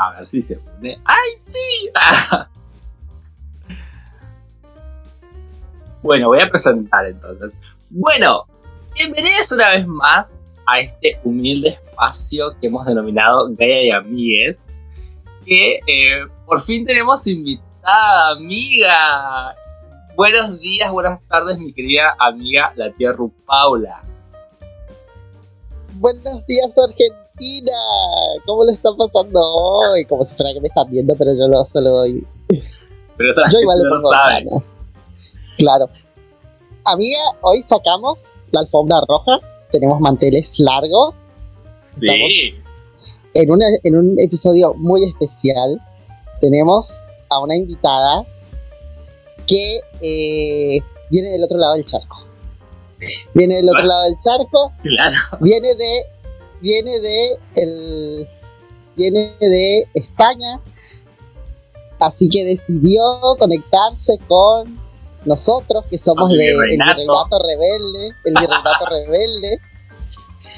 A ver si se une. ¡Ay, sí! bueno, voy a presentar entonces. Bueno, bienvenidos una vez más a este humilde espacio que hemos denominado Gaia y Amigues. Que eh, por fin tenemos invitada, amiga. Buenos días, buenas tardes, mi querida amiga, la tía Ru Paula. Buenos días, Argentina. ¿Cómo le está pasando hoy? Como si fuera que me están viendo, pero yo lo solo doy. Pero eso la Yo igual le pongo ganas. Claro. Amiga, hoy sacamos la alfombra roja. Tenemos manteles largos. Sí. En, una- en un episodio muy especial tenemos a una invitada que eh, viene del otro lado del charco. Viene del otro Ah. lado del charco Claro. viene de viene de el viene de España así que decidió conectarse con nosotros que somos de el virreinato rebelde el virreinato rebelde.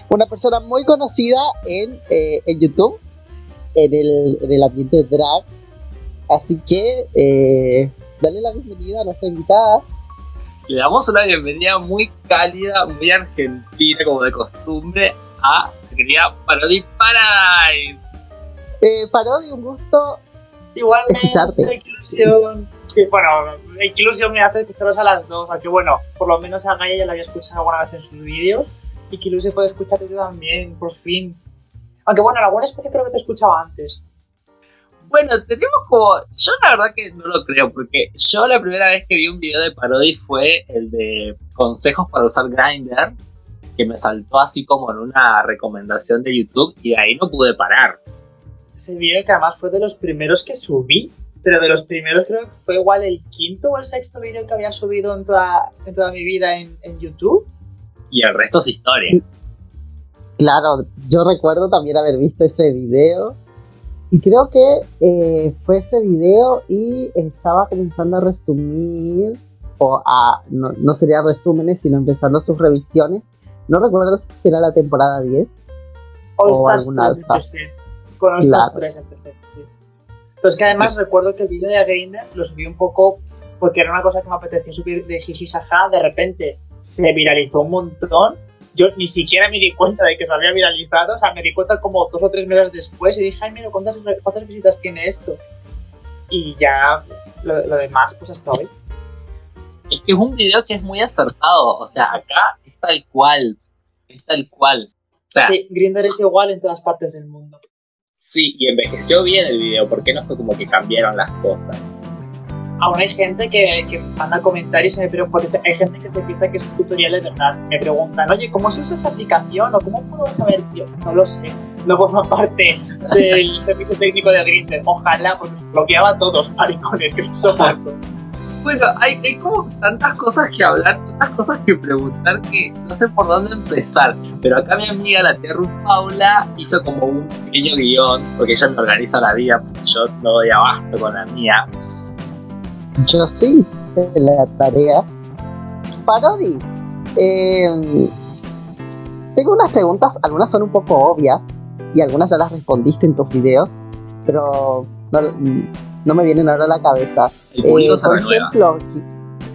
Una persona muy conocida en, eh, en YouTube en el, en el ambiente drag. Así que eh, dale la bienvenida a nuestra invitada. Le damos una bienvenida muy cálida, muy argentina, como de costumbre, a la querida Parody Paradise. eh, Parodi un gusto Igualmente, Escucharte. qué ilusión. Que, bueno, qué ilusión me hace escucharos a las dos. Aunque bueno, por lo menos a Gaia ya la había escuchado alguna vez en sus vídeos. Y qué ilusión poder escucharte tú también, por fin. Aunque bueno, en alguna especie creo que te escuchaba antes. Bueno, tenemos como. Yo la verdad que no lo creo, porque yo la primera vez que vi un video de Parody fue el de consejos para usar Grindr, que me saltó así como en una recomendación de YouTube, y de ahí no pude parar. Ese vídeo que además fue de los primeros que subí. Pero de los primeros creo que fue igual el quinto o el sexto vídeo que había subido en toda, en toda mi vida en, en YouTube. Y el resto es historia. Claro, yo recuerdo también haber visto ese video y creo que eh, fue ese video y estaba comenzando a resumir, o a, no, no sería resúmenes, sino empezando sus revisiones. No recuerdo si era la temporada 10. All O alguna 3 alfa. empecé. Con All Claro. Stars 3 empecé, sí. Pero es que además recuerdo que el vídeo de Gainer lo subí un poco porque era una cosa que me apetecía subir de jiji jaja. De repente se viralizó un montón. Yo ni siquiera me di cuenta de que se había viralizado. O sea, me di cuenta como dos o tres meses después y dije, ay, mira, ¿cuántas, cuántas visitas tiene esto? Y ya lo, lo demás, pues hasta hoy. Es que es un video que es muy acertado. O sea, acá es tal cual. Es tal cual. O sea, Sí, Grindr es igual en todas partes del mundo. Sí, y envejeció bien el video, porque no fue como que cambiaron las cosas. aún hay gente que, que manda comentarios y me preguntan, porque hay gente que se piensa que es un tutorial de verdad. Me preguntan, oye, ¿cómo se usa esta aplicación? ¿O cómo puedo saber? Yo no lo sé. No forma parte del servicio técnico de Grindr. Ojalá, porque bloqueaba a todos, maricones, que no soporto. Bueno, hay, como tantas cosas que hablar, tantas cosas que preguntar que no sé por dónde empezar. Pero acá mi amiga, la tía Ruth Paula, hizo como un pequeño guion, porque ella me organiza la vida, porque yo no doy abasto con la mía. Yo sí la tarea. Parodi, eh, tengo unas preguntas, algunas son un poco obvias y algunas ya las respondiste en tus videos, pero no, no me vienen ahora a la cabeza. El público Eh, se por renueva. ejemplo,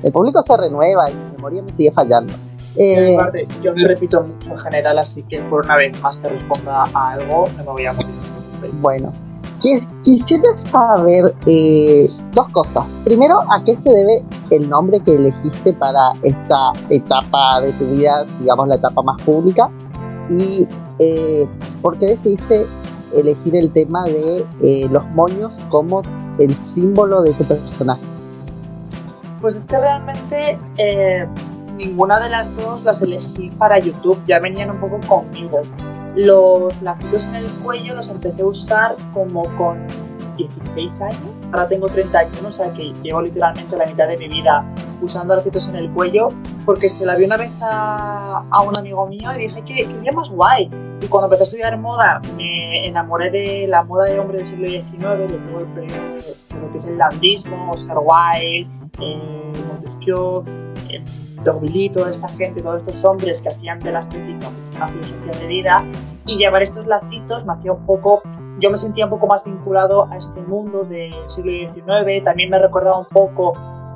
el público se renueva y mi memoria me sigue fallando. Eh, parte, yo me repito mucho en general, así que por una vez más que responda a algo, no me voy a morir. bueno, qui- quisiera saber eh, dos cosas. Primero, ¿a qué se debe el nombre que elegiste para esta etapa de tu vida, digamos la etapa más pública? Y eh, ¿por qué decidiste elegir el tema de eh, los moños como el símbolo de tu personaje? Pues es que realmente eh, ninguna de las dos las elegí para YouTube, ya venían un poco conmigo. Los lacitos en el cuello los empecé a usar como con 16 años, ahora tengo 31, o sea que llevo literalmente la mitad de mi vida usando lacitos en el cuello, porque se la vi una vez a, a un amigo mío y dije que, que día más guay. Y cuando empecé a estudiar moda, me enamoré de la moda de hombre del siglo XIX, de todo el de lo que es el landismo, Oscar Wilde, eh, Montesquieu, eh, Tocqueville, toda esta gente, todos estos hombres que hacían de la estética pues, una filosofía de vida y llevar estos lacitos me hacía un poco yo me sentía un poco más vinculado a este mundo del siglo XIX, también me recordaba un poco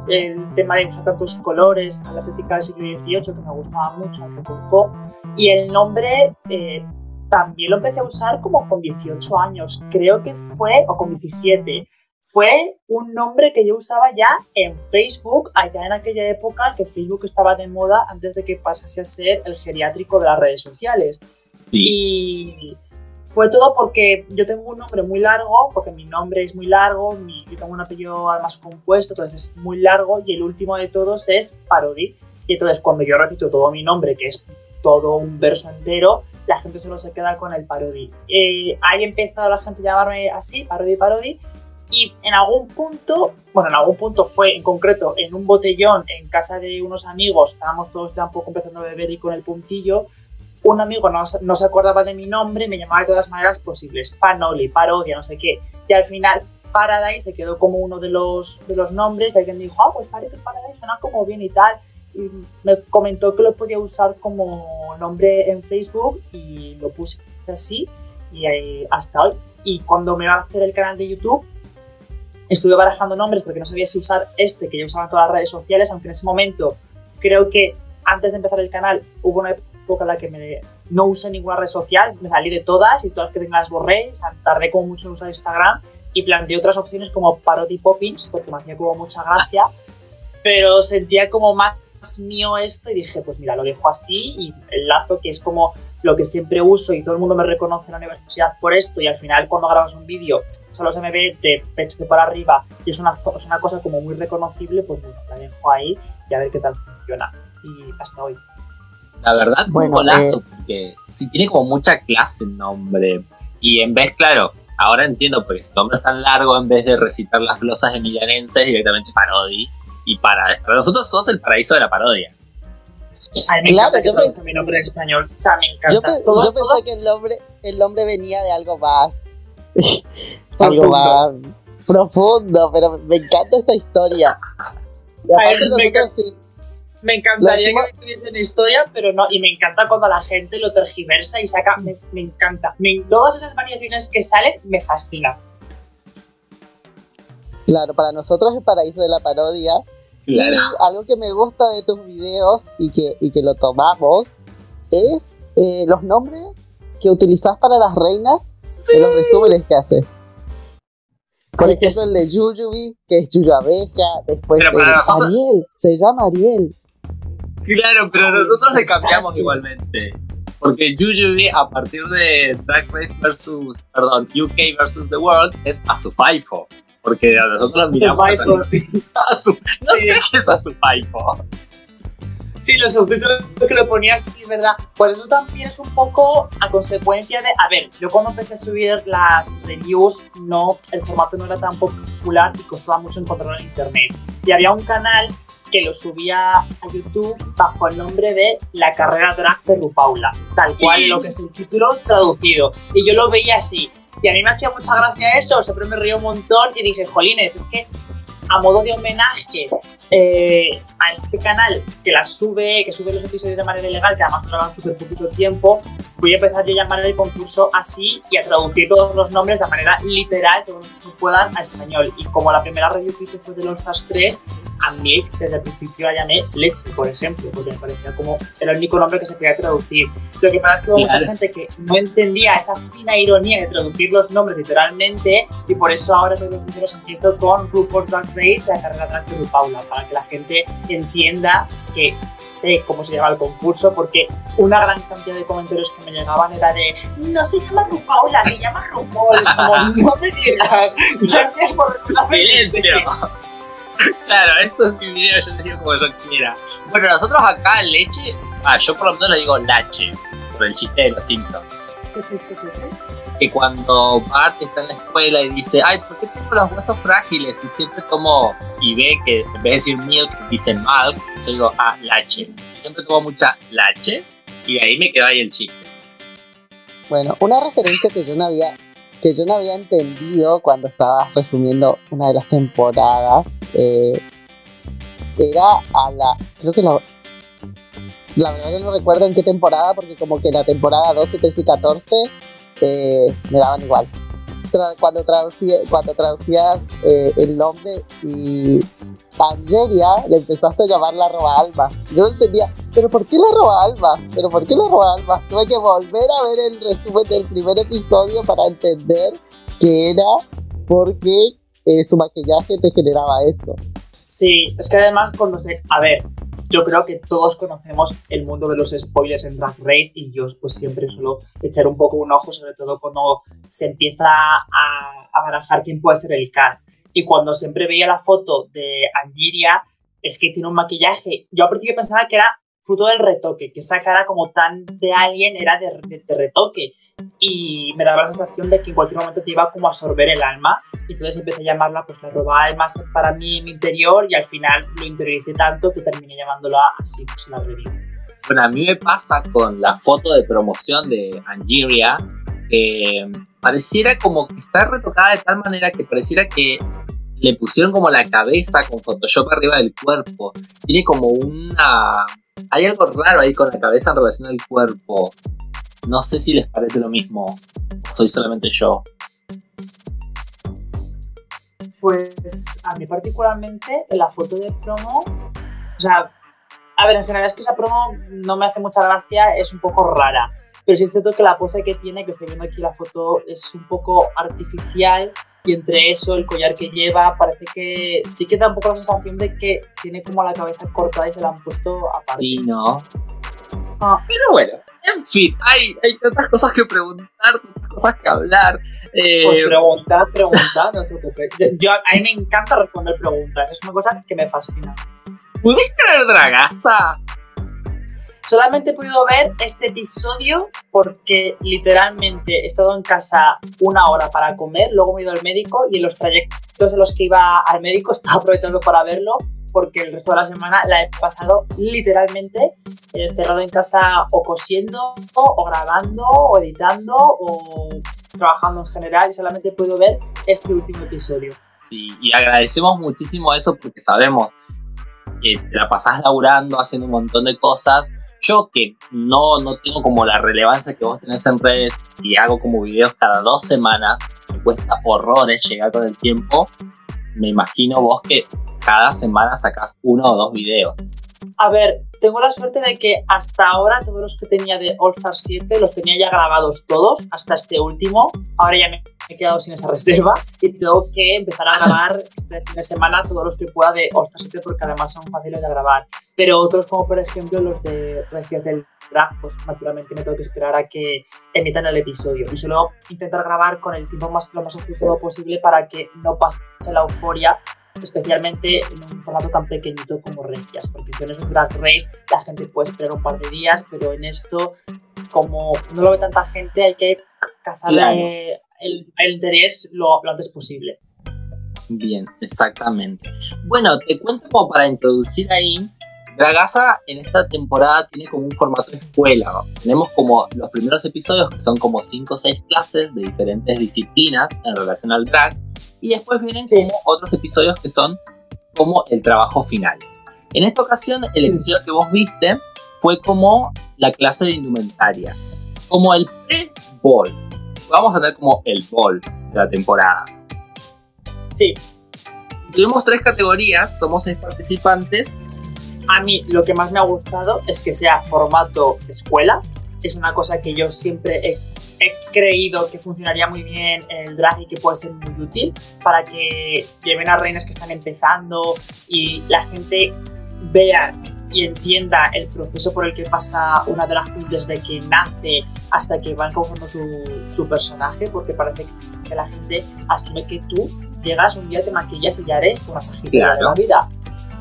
el tema de usar tantos colores, a la estética del siglo XVIII, que me gustaba mucho, me colocó. Y el nombre eh, también lo empecé a usar como con 18 años, creo que fue, o con 17. Fue un nombre que yo usaba ya en Facebook, allá en aquella época que Facebook estaba de moda antes de que pasase a ser el geriátrico de las redes sociales. Y fue todo porque yo tengo un nombre muy largo, porque mi nombre es muy largo, yo tengo un apellido además compuesto, entonces es muy largo y el último de todos es Parody. Y entonces cuando yo recito todo mi nombre, que es todo un verso entero, la gente solo se queda con el Parody. Eh, ahí empezó la gente a llamarme así, Parody, Parody. Y en algún punto, bueno, en algún punto fue en concreto en un botellón en casa de unos amigos, estábamos todos ya un poco empezando a beber y con el puntillo, un amigo no, no, se acordaba de mi nombre me llamaba de todas maneras posibles, Panoli, Parodia, no sé qué. Y al final Paradise se quedó como uno de los, de los nombres y alguien dijo, ah, pues parece Paradise suena como bien y tal. Y me comentó que lo podía usar como nombre en Facebook y lo puse así y hasta hoy. Y cuando me iba a hacer el canal de YouTube, estuve barajando nombres porque no sabía si usar este que yo usaba en todas las redes sociales, aunque en ese momento creo que antes de empezar el canal hubo una época en la que me, no usé ninguna red social, me salí de todas y todas que tenga las borré, tardé como mucho en usar Instagram y planteé otras opciones como Parody Poppins porque me hacía como mucha gracia, pero sentía como más mío esto y dije, pues mira, lo dejo así y el lazo que es como lo que siempre uso y todo el mundo me reconoce en la universidad por esto y al final cuando grabas un vídeo solo se me ve de pecho de para arriba y es una, es una cosa como muy reconocible, pues bueno, la dejo ahí y a ver qué tal funciona. Y hasta hoy. La verdad, bueno, un golazo, eh, porque si tiene como mucha clase el nombre. Y en vez, claro, ahora entiendo, porque si nombre es tan largo, en vez de recitar las glosas emilianenses, directamente parodi. Y para, para nosotros todos el paraíso de la parodia. Ay, me claro, encanta que mi nombre en español. O sea, me encanta. Yo, yo pensé que el nombre, el nombre venía de algo más. algo más profundo, pero me encanta esta historia. Y aparte, nosotros sí me encantaría que me en historia, pero no. Y me encanta cuando la gente lo tergiversa y saca. Me, encanta. todas esas variaciones que salen me fascinan. Claro, para nosotros es paraíso de la parodia. Y algo que me gusta de tus videos y que, y que lo tomamos es eh, los nombres que utilizas para las reinas sí. los resúmenes que haces. Por ejemplo, el de Yuyubi, que es Yuyabeca, después Ariel, se llama Ariel. Claro, pero nosotros le cambiamos igualmente. Porque Jujubi a partir de Drag Race versus, perdón, UK versus The World es a su FIFO. Porque nosotros miramos a no sé qué es a su FIFO. Sí, los subtítulos que lo ponía así, ¿verdad? Por eso también es un poco a consecuencia de. A ver, yo cuando empecé a subir las reviews, no, el formato no era tan popular y costaba mucho encontrarlo en internet. Y había un canal que lo subía a YouTube bajo el nombre de La carrera drag de Rupaula, tal cual lo que es el título traducido. Y yo lo veía así. Y a mí me hacía mucha gracia eso, siempre me río un montón y dije, jolines, es que a modo de homenaje eh, a este canal que la sube, que sube los episodios de manera ilegal, que además un súper poquito tiempo, voy a empezar yo a llamar el concurso así y a traducir todos los nombres de manera literal que puedan a español. Y como la primera review que hice fue de los Stars 3, a Milk desde el principio la llamé Leche, por ejemplo, porque me parecía como el único nombre que se podía traducir. Lo que pasa es que hubo mucha gente que no entendía esa fina ironía de traducir los nombres literalmente y por eso ahora todos los empiezo con RuPaul's Drag Race, la carrera atrás de RuPaula, para que la gente entienda que sé cómo se llama el concurso, porque una gran cantidad de comentarios que me llegaban era de no se llama RuPaula, se llama RuPaul, como no me digas, gracias por Silencio. Claro, esto es mi video, yo te digo como yo quiera. Bueno, nosotros acá leche, ah, yo por lo menos le digo lache, por el chiste de los Simpsons. ¿Qué chiste es ese? Que cuando Bart está en la escuela y dice, ay, ¿por qué tengo los huesos frágiles? Y siempre tomo, y ve que en vez de decir milk, dice milk, yo digo, ah, lache. Siempre tomo mucha lache, y ahí me queda ahí el chiste. Bueno, una referencia que yo no había que yo no había entendido cuando estaba resumiendo una de las temporadas eh, era a la creo que la la verdad no recuerdo en qué temporada porque como que la temporada 12, 13 y 14 eh, me daban igual cuando, traducía, cuando traducías eh, el nombre y Angelia le empezaste a llamar la roba alba. Yo no entendía, ¿pero por qué la roba alba? ¿Pero por qué la roba alba? Tuve que volver a ver el resumen del primer episodio para entender que era porque eh, su maquillaje te generaba eso. Sí, es que además cuando se... A ver, yo creo que todos conocemos el mundo de los spoilers en Drag Race y yo pues siempre suelo echar un poco un ojo, sobre todo cuando se empieza a, a barajar quién puede ser el cast. Y cuando siempre veía la foto de Angiria, es que tiene un maquillaje. Yo al principio pensaba que era fruto del retoque, que esa cara como tan de alien era de, retoque. Y me daba la sensación de que en cualquier momento te iba como a absorber el alma. Y entonces empecé a llamarla pues la roba almas para mí en mi interior y al final lo interioricé tanto que terminé llamándola así, pues la review. Bueno, a mí me pasa con la foto de promoción de Angeria, que pareciera como que está retocada de tal manera que pareciera que le pusieron como la cabeza con Photoshop arriba del cuerpo. Tiene como una hay algo raro ahí con la cabeza en relación al cuerpo. No sé si les parece lo mismo. Soy solamente yo. Pues a mí particularmente en la foto de promo, o sea, a ver, en general es que esa promo no me hace mucha gracia, es un poco rara. Pero sí es cierto que la pose que tiene, que estoy viendo aquí la foto, es un poco artificial y entre eso, el collar que lleva, parece que sí que da un poco la sensación de que tiene como la cabeza cortada y se la han puesto aparte. Sí, ¿no? Ah. Pero bueno, en fin, hay, hay tantas cosas que preguntar, tantas cosas que hablar. Eh... Pues preguntar, preguntar, no te preocupes. Yo, a mí me encanta responder preguntas, es una cosa que me fascina. ¿Pudiste ver Dragasa? Solamente he podido ver este episodio porque literalmente he estado en casa una hora para comer, luego me he ido al médico y en los trayectos en los que iba al médico estaba aprovechando para verlo porque el resto de la semana la he pasado literalmente encerrado en casa o cosiendo o grabando o editando o trabajando en general y solamente podido ver este último episodio. Sí, y agradecemos muchísimo eso porque sabemos que te la pasás laburando, haciendo un montón de cosas yo que no, no tengo como la relevancia que vos tenés en redes y hago como videos cada dos semanas, me cuesta horrores llegar con el tiempo, me imagino vos que cada semana sacás uno o dos videos. A ver, tengo la suerte de que hasta ahora todos los que tenía de All Star 7 los tenía ya grabados todos, hasta este último. Ahora ya me he quedado sin esa reserva y tengo que empezar a grabar este fin de semana todos los que pueda de 7 porque además son fáciles de grabar. Pero otros como por ejemplo los de Recias del Drag, pues naturalmente me tengo que esperar a que emitan el episodio. Y solo intentar grabar con el tiempo más, lo más ajustado posible para que no pase la euforia especialmente en un formato tan pequeñito como Regias, porque si no es un drag race, la gente puede esperar un par de días, pero en esto, como no lo ve tanta gente, hay que cazarle el, interés lo, lo antes posible. Bien, exactamente. Bueno, te cuento como para introducir ahí Dragasa en esta temporada tiene como un formato de escuela. Tenemos como los primeros episodios que son como 5 o 6 clases de diferentes disciplinas en relación al drag. Y después vienen como otros episodios que son como el trabajo final. En esta ocasión, el episodio que vos viste fue como la clase de indumentaria. Como el pre-ball. Vamos a tener como el ball de la temporada. Sí. Tuvimos tres categorías, somos seis participantes a mí lo que más me ha gustado es que sea formato escuela. Es una cosa que yo siempre he, creído que funcionaría muy bien en el drag y que puede ser muy útil para que lleven a reinas que están empezando y la gente vea y entienda el proceso por el que pasa una drag queen desde que nace hasta que va encontrando su, su personaje, porque parece que la gente asume que tú llegas un día, te maquillas y ya eres una sagitaria de la vida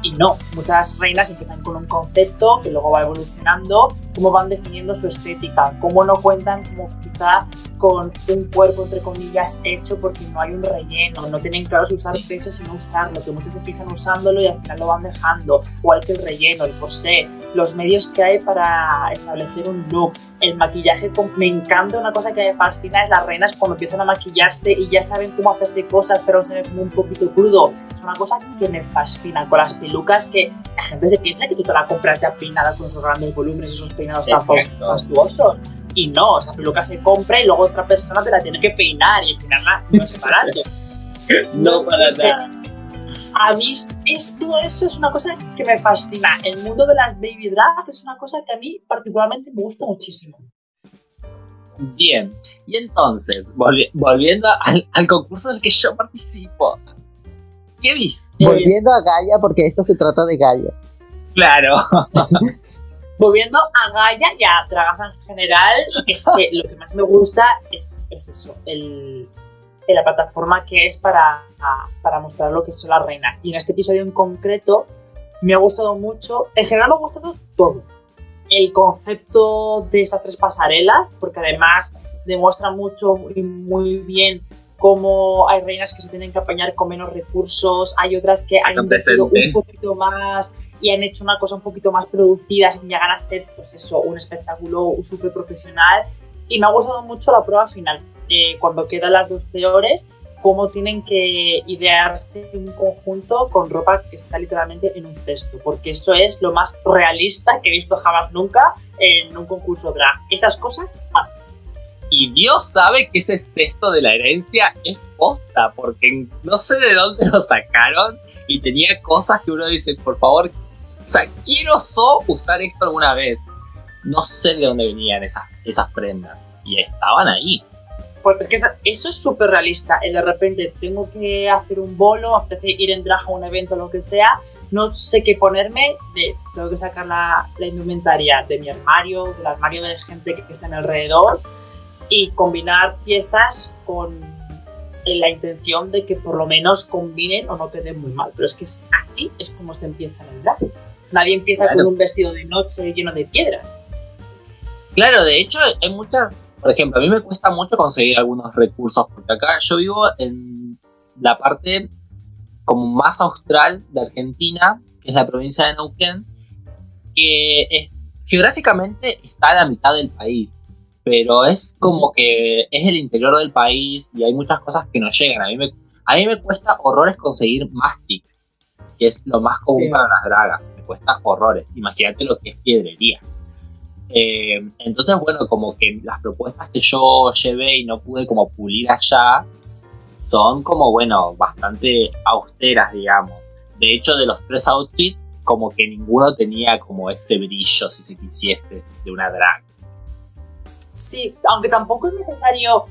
y no, muchas reinas empiezan con un concepto que luego va evolucionando, cómo van definiendo su estética, cómo no cuentan como quizá con un cuerpo entre comillas hecho porque no hay un relleno, no tienen claro si usar pecho sino usarlo, que muchos empiezan usándolo y al final lo van dejando, igual que el relleno, el posé, los medios que hay para establecer un look, el maquillaje, me encanta una cosa que me fascina es las reinas cuando empiezan a maquillarse y ya saben cómo hacerse cosas pero se ve como un poquito crudo, es una cosa que me fascina con las pelucas que la gente se piensa que tú te la compras ya peinada con esos grandes volúmenes, esos peinados tan fastuosos. Y no, esa peluca se compra y luego otra persona te la tiene que peinar y peinarla no es barato. no para nada. A mí es, todo eso es una cosa que me fascina. El mundo de las baby drag es una cosa que a mí particularmente me gusta muchísimo. Bien, y entonces, volviendo al, concurso del que yo participo, ¿qué viste? Volviendo a Gaia, porque esto se trata de Gaia. Claro. volviendo a Gaia y a Dragaza en general, es que lo que más me gusta es, es eso, el, la plataforma que es para, para mostrar lo que son las reinas. Y en este episodio en concreto me ha gustado mucho, en general me ha gustado todo. El concepto de estas tres pasarelas, porque además demuestra mucho y muy bien cómo hay reinas que se tienen que apañar con menos recursos, hay otras que han invertido un poquito más y han hecho una cosa un poquito más producida sin llegar a ser, pues eso, un espectáculo súper profesional. Y me ha gustado mucho la prueba final, cuando quedan las dos peores, cómo tienen que idearse un conjunto con ropa que está literalmente en un cesto, porque eso es lo más realista que he visto jamás nunca en un concurso drag. Esas cosas pasan. Y Dios sabe que ese cesto de la herencia es posta, porque no sé de dónde lo sacaron y tenía cosas que uno dice, por favor, o quiero usar esto alguna vez. No sé de dónde venían esas, esas prendas. Y estaban ahí. Pues es que eso es súper realista. El de repente tengo que hacer un bolo, apetece ir en drag a un evento, lo que sea, no sé qué ponerme, de, tengo que sacar la, la indumentaria de mi armario, del armario de gente que está en alrededor y combinar piezas con la intención de que por lo menos combinen o no queden muy mal. Pero es que así es como se empieza el drag. Nadie empieza con un vestido de noche lleno de piedras. Claro, de hecho hay muchas por ejemplo, a mí me cuesta mucho conseguir algunos recursos, porque acá yo vivo en la parte como más austral de Argentina, que es la provincia de Neuquén, que geográficamente está a la mitad del país, pero es como que es el interior del país y hay muchas cosas que no llegan. A mí me, a mí me cuesta horrores conseguir mastic, que es lo más común para las dragas. Me cuesta horrores. Imagínate lo que es piedrería. Eh, entonces, bueno, como que las propuestas que yo llevé y no pude como pulir allá son como, bueno, bastante austeras, digamos. De hecho, de los tres outfits, como que ninguno tenía como ese brillo, si se quisiese, de una drag. Sí, aunque tampoco es necesario.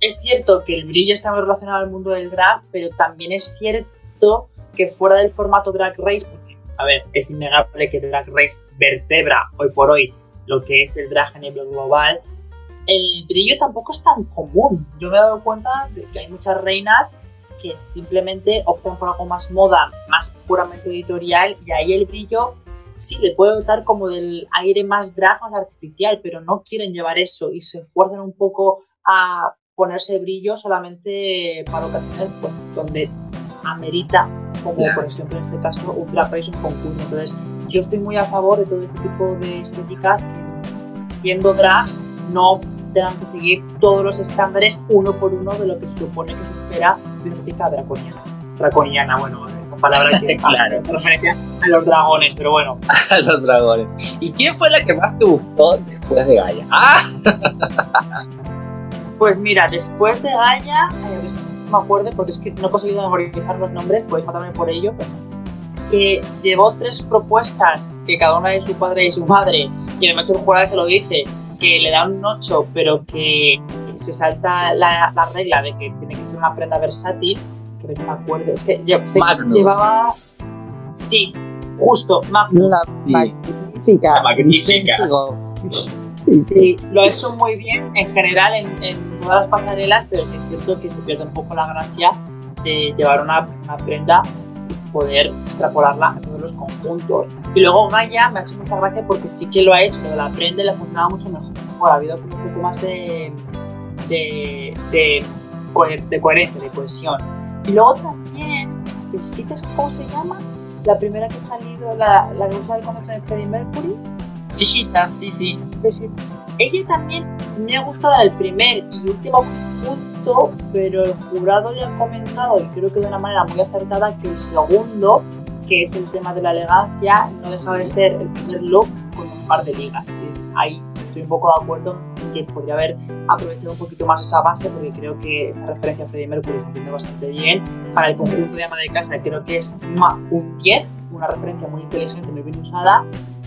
Es cierto que el brillo está muy relacionado al mundo del drag, pero también es cierto que fuera del formato Drag Race, porque, a ver, es innegable que Drag Race vertebra hoy por hoy lo que es el drag a nivel global, el brillo tampoco es tan común. Yo me he dado cuenta de que hay muchas reinas que simplemente optan por algo más moda, más puramente editorial, y ahí el brillo sí le puede dotar como del aire más drag, más artificial, pero no quieren llevar eso y se esfuerzan un poco a ponerse brillo solamente para ocasiones pues, donde amerita, como por ejemplo en este caso un drag race, un concurso. Entonces, yo estoy muy a favor de todo este tipo de estéticas que siendo drag no tengan que seguir todos los estándares uno por uno de lo que se supone que se espera de una estética draconiana. Draconiana, bueno, esa palabra que claro. referencia a los dragones, pero bueno. a los dragones. ¿Y quién fue la que más te gustó después de Gaia? ¡Ah! pues mira, después de Gaia, no me acuerdo porque es que no he conseguido memorizar los nombres, podéis faltarme por ello, pero que llevó tres propuestas, que cada una de su padre y su madre, y el maestro jurado se lo dice, que le da un 8, pero que se salta la, la, regla de que tiene que ser una prenda versátil, que me acuerdo, es que llevaba... Sí, justo, Magnus. La magnífica. La magnífica. Sí, lo ha hecho muy bien en general en, en, todas las pasarelas, pero sí es cierto que se pierde un poco la gracia de llevar una, una prenda poder extrapolarla a todos los conjuntos. Y luego Gaia me ha hecho mucha gracia porque sí que lo ha hecho, lo de la prenda le ha funcionado mucho mejor. Ha habido un poco más de, de, de, de coherencia, de cohesión. Y luego también, ¿necesitas cómo se llama? La primera que ha salido, la, la que usa el concepto de Freddie Mercury. Brigitte, sí, sí. Ella también me ha gustado el primer y último conjunto pero el jurado le ha comentado, y creo que de una manera muy acertada, que el segundo, que es el tema de la elegancia, no deja de ser el primer look con un par de ligas. Ahí estoy un poco de acuerdo que podría haber aprovechado un poquito más esa base porque creo que esta referencia a Freddie Mercury se entiende bastante bien. Para el conjunto de ama de casa creo que es un 10, una referencia muy inteligente, muy bien usada,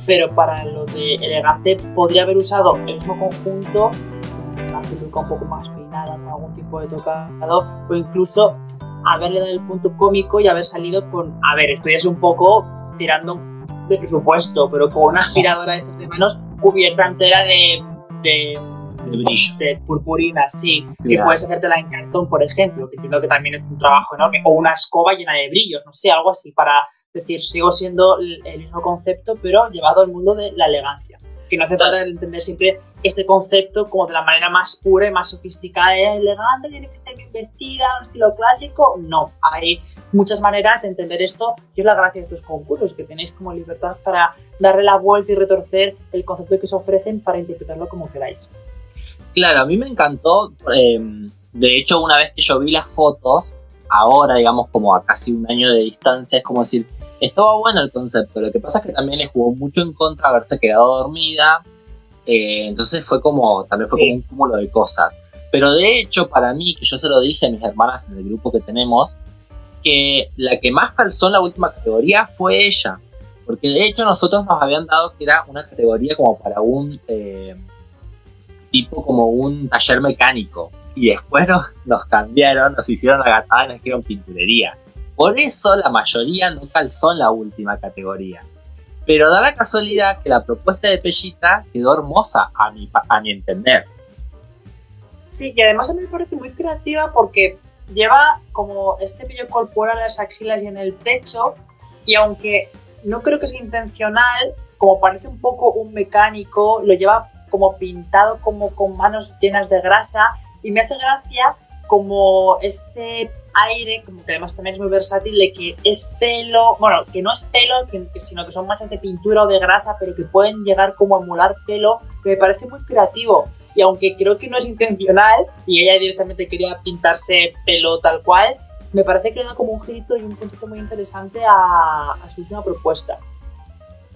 pero para lo de elegante podría haber usado el mismo conjunto con una peluca un poco más peinada, con algún tipo de tocado, o incluso haberle dado el punto cómico y haber salido con, a ver, estoy es un poco tirando de presupuesto, pero con una aspiradora de estos de manos cubierta entera de, de, de, purpurina, sí, que puedes hacértela en cartón, por ejemplo, que entiendo que también es un trabajo enorme, o una escoba llena de brillos, no sé, algo así, para decir, sigo siendo el mismo concepto, pero llevado al mundo de la elegancia que no hace falta entender siempre este concepto como de la manera más pura y más sofisticada, elegante, tiene que estar bien vestida, un estilo clásico. No, hay muchas maneras de entender esto y es la gracia de estos concursos, que tenéis como libertad para darle la vuelta y retorcer el concepto que os ofrecen para interpretarlo como queráis. Claro, a mí me encantó, em, de hecho una vez que yo vi las fotos, ahora digamos como a casi un año de distancia, es como decir, estaba bueno el concepto, lo que pasa es que también le jugó mucho en contra haberse quedado dormida, eh, entonces fue como, también fue como un cúmulo de cosas. Pero de hecho, para mí, que yo se lo dije a mis hermanas en el grupo que tenemos, que la que más calzó en la última categoría fue ella. Porque de hecho nosotros nos habían dado que era una categoría como para un eh, tipo como un taller mecánico. Y después nos, nos cambiaron, nos hicieron la gatada y nos dijeron pinturería. Por eso la mayoría no calzó la última categoría. Pero da la casualidad que la propuesta de Pellita quedó hermosa a mi, a mi entender. Sí, y además a mí me parece muy creativa porque lleva como este vello corporal en las axilas y en el pecho y aunque no creo que sea intencional, como parece un poco un mecánico, lo lleva como pintado como con manos llenas de grasa y me hace gracia como este aire, como que además también es muy versátil, de que es pelo, bueno, que no es pelo, sino que son manchas de pintura o de grasa, pero que pueden llegar como a emular pelo, que me parece muy creativo. Y aunque creo que no es intencional, y ella directamente quería pintarse pelo tal cual, me parece que da como un girito y un concepto muy interesante a, a su última propuesta.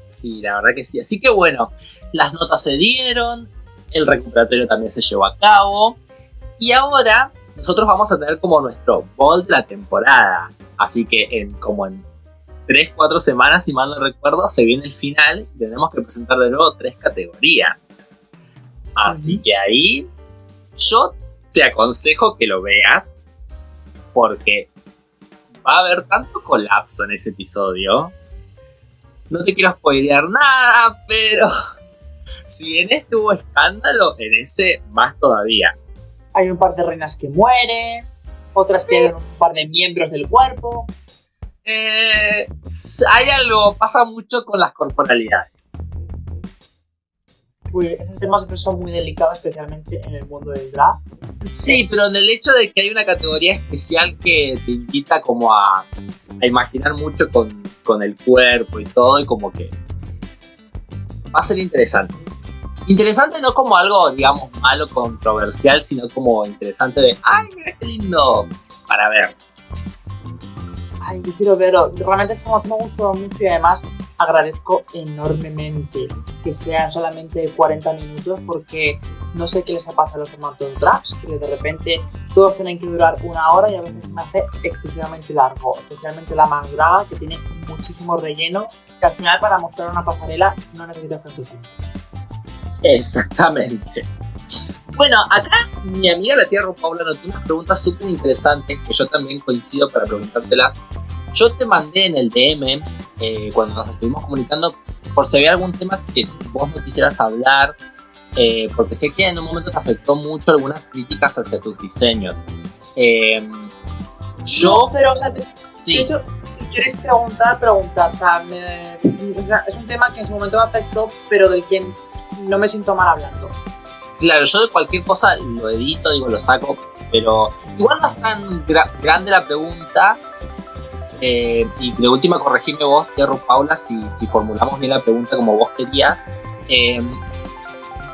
Sí, la verdad que sí. Así que bueno, las notas se dieron, el recuperatorio también se llevó a cabo, y ahora nosotros vamos a tener como nuestro Bold la temporada. Así que en como en 3, 4 semanas, si mal no recuerdo, se viene el final y tenemos que presentar de nuevo tres categorías. Así que ahí yo te aconsejo que lo veas porque va a haber tanto colapso en ese episodio. No te quiero spoilear nada, pero si en este hubo escándalo, en ese más todavía hay un par de reinas que mueren, otras pierden un par de miembros del cuerpo. Eh, hay algo, pasa mucho con las corporalidades. Pues esos temas son muy delicados, especialmente en el mundo del drag. Sí, pero en el hecho de que hay una categoría especial que te invita como a, a imaginar mucho con, con el cuerpo y todo, y como que va a ser interesante. Interesante no como algo, digamos, malo, controversial, sino como interesante de, ay, mira qué lindo, para ver. Ay, yo quiero verlo. Realmente me ha gustado mucho y además agradezco enormemente que sean solamente 40 minutos porque no sé qué les ha pasado a los formatos drags, que de repente todos tienen que durar una hora y a veces me hace excesivamente largo, especialmente la más draga que tiene muchísimo relleno, que al final para mostrar una pasarela no necesitas tanto tiempo. Exactamente. Bueno, acá mi amiga la tía Paula nos tiene unas preguntas súper interesantes que yo también coincido para preguntártelas. Yo te mandé en el DM eh, cuando nos estuvimos comunicando por si había algún tema que vos no quisieras hablar, eh, porque sé que en un momento te afectó mucho algunas críticas hacia tus diseños. Eh, yo. pero. Sí. Quieres preguntar, preguntar. O sea, es un tema que en su momento me afectó, pero del que no me siento mal hablando. Claro, yo de cualquier cosa lo edito, digo, lo saco, pero igual no es tan grande la pregunta. Eh, y de última, corregime vos, Tierra Paula, si, si, formulamos bien la pregunta como vos querías. Eh,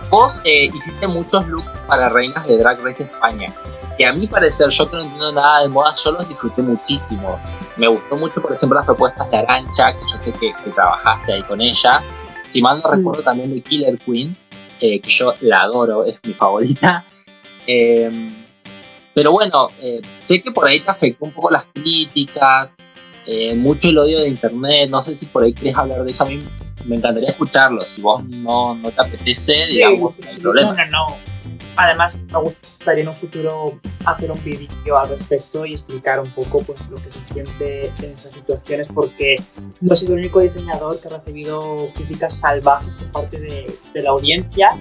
vos eh, hiciste muchos looks para reinas de Drag Race España, que a mi parecer, yo que no entiendo nada de moda, yo los disfruté muchísimo. Me gustó mucho, por ejemplo, las propuestas de Arancha, que yo sé que, que trabajaste ahí con ella. Si mal no mm. recuerdo también de Killer Queen. que yo la adoro, es mi favorita. Em, pero bueno, eh, sé que por ahí te afectó un poco las críticas, eh, mucho el odio de internet. No sé si por ahí quieres hablar de eso. A mí me encantaría escucharlo. Si vos no, no te apetece, digamos, no hay problema. No, no, no. Además, me gustaría en un futuro hacer un vídeo al respecto y explicar un poco pues, lo que se siente en estas situaciones, porque no sido el único diseñador que ha recibido críticas salvajes por parte de, de la audiencia.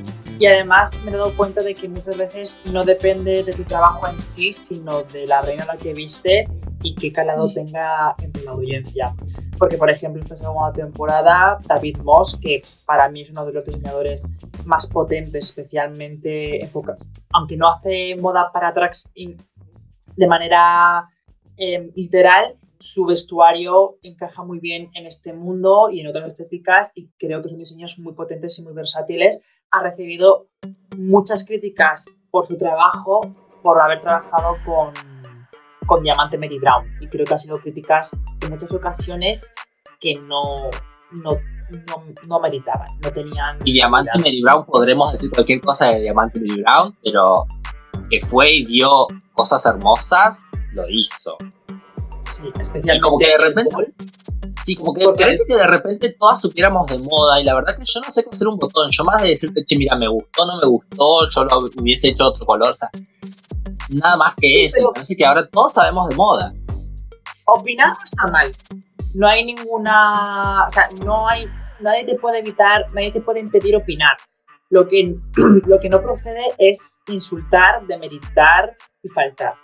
Y además me he dado cuenta de que muchas veces no depende de tu trabajo en sí, sino de la reina a la que viste y qué calado tenga entre la audiencia. Porque, por ejemplo, esta segunda temporada, David Moss, que para mí es uno de los diseñadores más potentes, especialmente enfocado, aunque no hace moda para tracks de manera em, literal, su vestuario encaja muy bien en este mundo y en otras estéticas y creo que son diseños muy potentes y muy versátiles. Ha recibido muchas críticas por su trabajo, por haber trabajado con con Diamante Mary Brown. Y creo que han sido críticas en muchas ocasiones que no, no, no, meritaban, no tenían... Y Diamante Mary Brown, podremos decir cualquier cosa de Diamante Mary Brown, pero que fue y dio cosas hermosas, lo hizo. Sí, especialmente... Y como que de repente... Sí, como que parece que de repente todas supiéramos de moda y la verdad que yo no sé hacer un botón. Yo más de decirte, che, mira, me gustó, no me gustó, yo lo hubiese hecho otro color. O sea, nada más que eso. Pero... Parece que ahora todos sabemos de moda. Opinar no está mal. No hay ninguna. O sea, no hay. Nadie te puede evitar, nadie te puede impedir opinar. Lo que, lo que no procede es insultar, demeritar y faltar.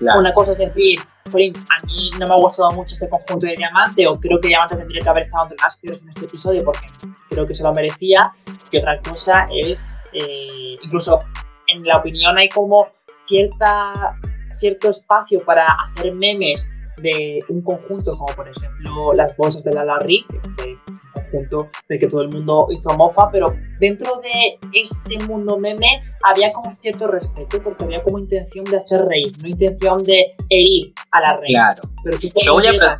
Una cosa es decir, a mí no me ha gustado mucho este conjunto de Diamante, o creo que Diamante tendría que haber estado entre las peores en este episodio porque creo que se lo merecía. Que otra cosa es, eh, incluso en la opinión hay como cierta, cierto espacio para hacer memes de un conjunto, como por ejemplo las bolsas de la Larry, que fue un conjunto del que todo el mundo hizo mofa, pero dentro de ese mundo meme había como cierto respeto, porque había como intención de hacer reír, no intención de herir a la reina. Claro. Pero yo voy a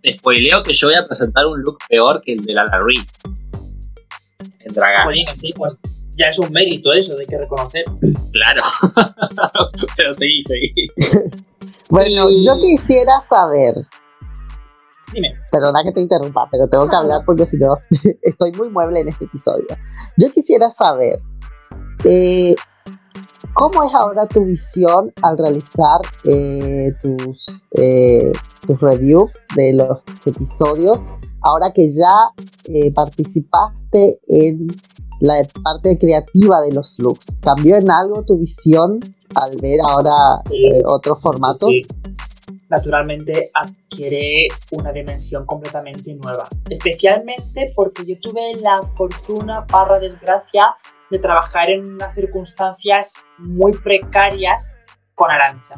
te spoileo que yo voy a presentar un look peor que el de la Larry. En Dragán. Sí, pues, ya es un mérito eso, de que reconocer. Claro, pero sí, sí. bueno, yo quisiera saber. Dime. Perdona que te interrumpa, pero tengo que hablar porque si no, estoy muy mueble en este episodio. Yo quisiera saber. Eh, ¿Cómo es ahora tu visión al realizar eh, tus, eh, tus reviews de los episodios? Ahora que ya participaste en la parte creativa de los looks. ¿Cambió en algo tu visión al ver ahora eh, otros formatos? Sí. Naturalmente adquiere una dimensión completamente nueva. Especialmente porque yo tuve la fortuna, barra desgracia, de trabajar en unas circunstancias muy precarias con Arancha.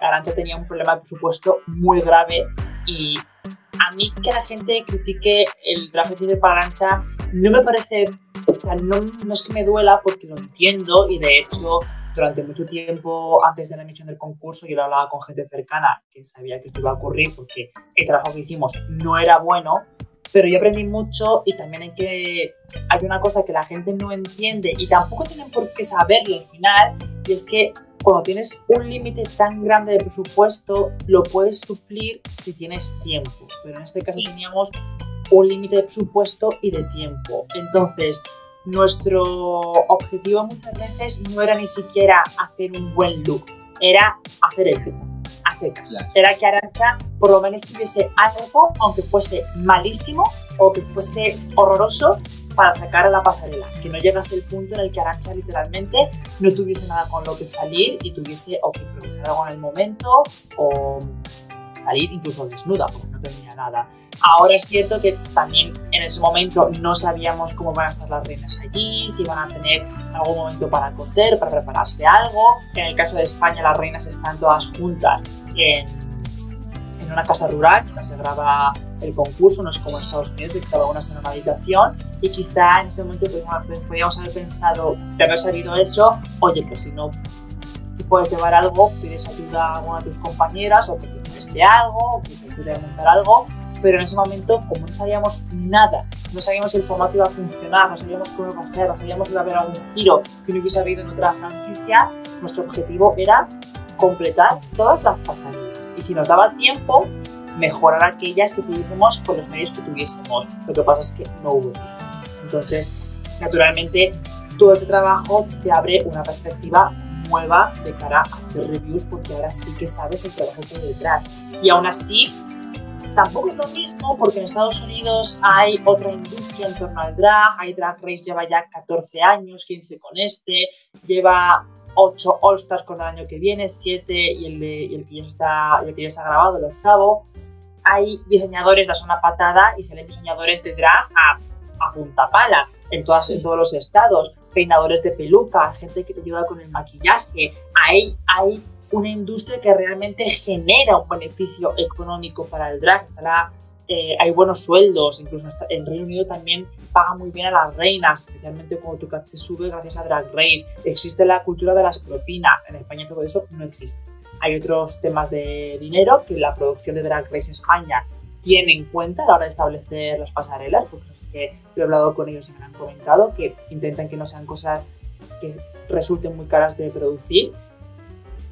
Arancha tenía un problema de presupuesto muy grave y a mí que la gente critique el traje de Arancha no me parece o sea, no, no, es que me duela porque lo entiendo y de hecho durante mucho tiempo antes de la emisión del concurso yo lo hablaba con gente cercana que sabía que esto iba a ocurrir porque el trabajo que hicimos no era bueno, pero yo aprendí mucho y también hay que hay una cosa que la gente no entiende y tampoco tienen por qué saberlo al final y es que cuando tienes un límite tan grande de presupuesto lo puedes suplir si tienes tiempo, pero en este caso teníamos un límite de presupuesto y de tiempo. Entonces, nuestro objetivo muchas veces no era ni siquiera hacer un buen look, era hacer el look a secas. Era que Arancha por lo menos tuviese algo, aunque fuese malísimo o que fuese horroroso, para sacar a la pasarela. Que no llegase el punto en el que Arancha literalmente no tuviese nada con lo que salir y tuviese o que improvisar algo en el momento o salir incluso desnuda porque no tenía nada. Ahora es cierto que también en ese momento no sabíamos cómo van a estar las reinas allí, si van a tener algún momento para cocer, para prepararse algo. En el caso de España las reinas están todas juntas en, en una casa rural, mientras se graba el concurso, no es como en Estados Unidos, que cada una está en una habitación y quizá en ese momento podríamos haber pensado, de haber sabido eso, oye, pues si no si puedes llevar algo, pides ayuda a una de tus compañeras o que te preste algo, o que te ayude a montar algo, pero en ese momento, como no sabíamos nada, no sabíamos si el formato iba a funcionar, no sabíamos cómo iba a ser, no sabíamos si iba a haber algún giro que no hubiese habido en otra franquicia, nuestro objetivo era completar todas las pasarelas. Y si nos daba tiempo, mejorar aquellas que pudiésemos con los medios que tuviésemos. Lo que pasa es que no hubo Entonces, naturalmente, todo ese trabajo te abre una perspectiva nueva de cara a hacer reviews porque ahora sí que sabes el trabajo que hay detrás. Y aún así, tampoco es lo mismo porque en Estados Unidos hay otra industria en torno al drag, hay Drag Race lleva ya 14 años, 15 con este, lleva 8 All Stars con el año que viene, 7 y el, de, y el que ya está, el que ya está grabado, el octavo. Hay diseñadores de una patada y salen diseñadores de drag a, a punta pala en, todas, en todos los estados, peinadores de peluca, gente que te ayuda con el maquillaje. Hay, hay una industria que realmente genera un beneficio económico para el drag. Eh, hay buenos sueldos, incluso en Reino Unido también paga muy bien a las reinas, especialmente cuando tu caché sube gracias a Drag Race. Existe la cultura de las propinas, en España todo eso no existe. Hay otros temas de dinero que la producción de Drag Race España tiene en cuenta a la hora de establecer las pasarelas, porque que he hablado con ellos y me han comentado que intentan que no sean cosas que resulten muy caras de producir.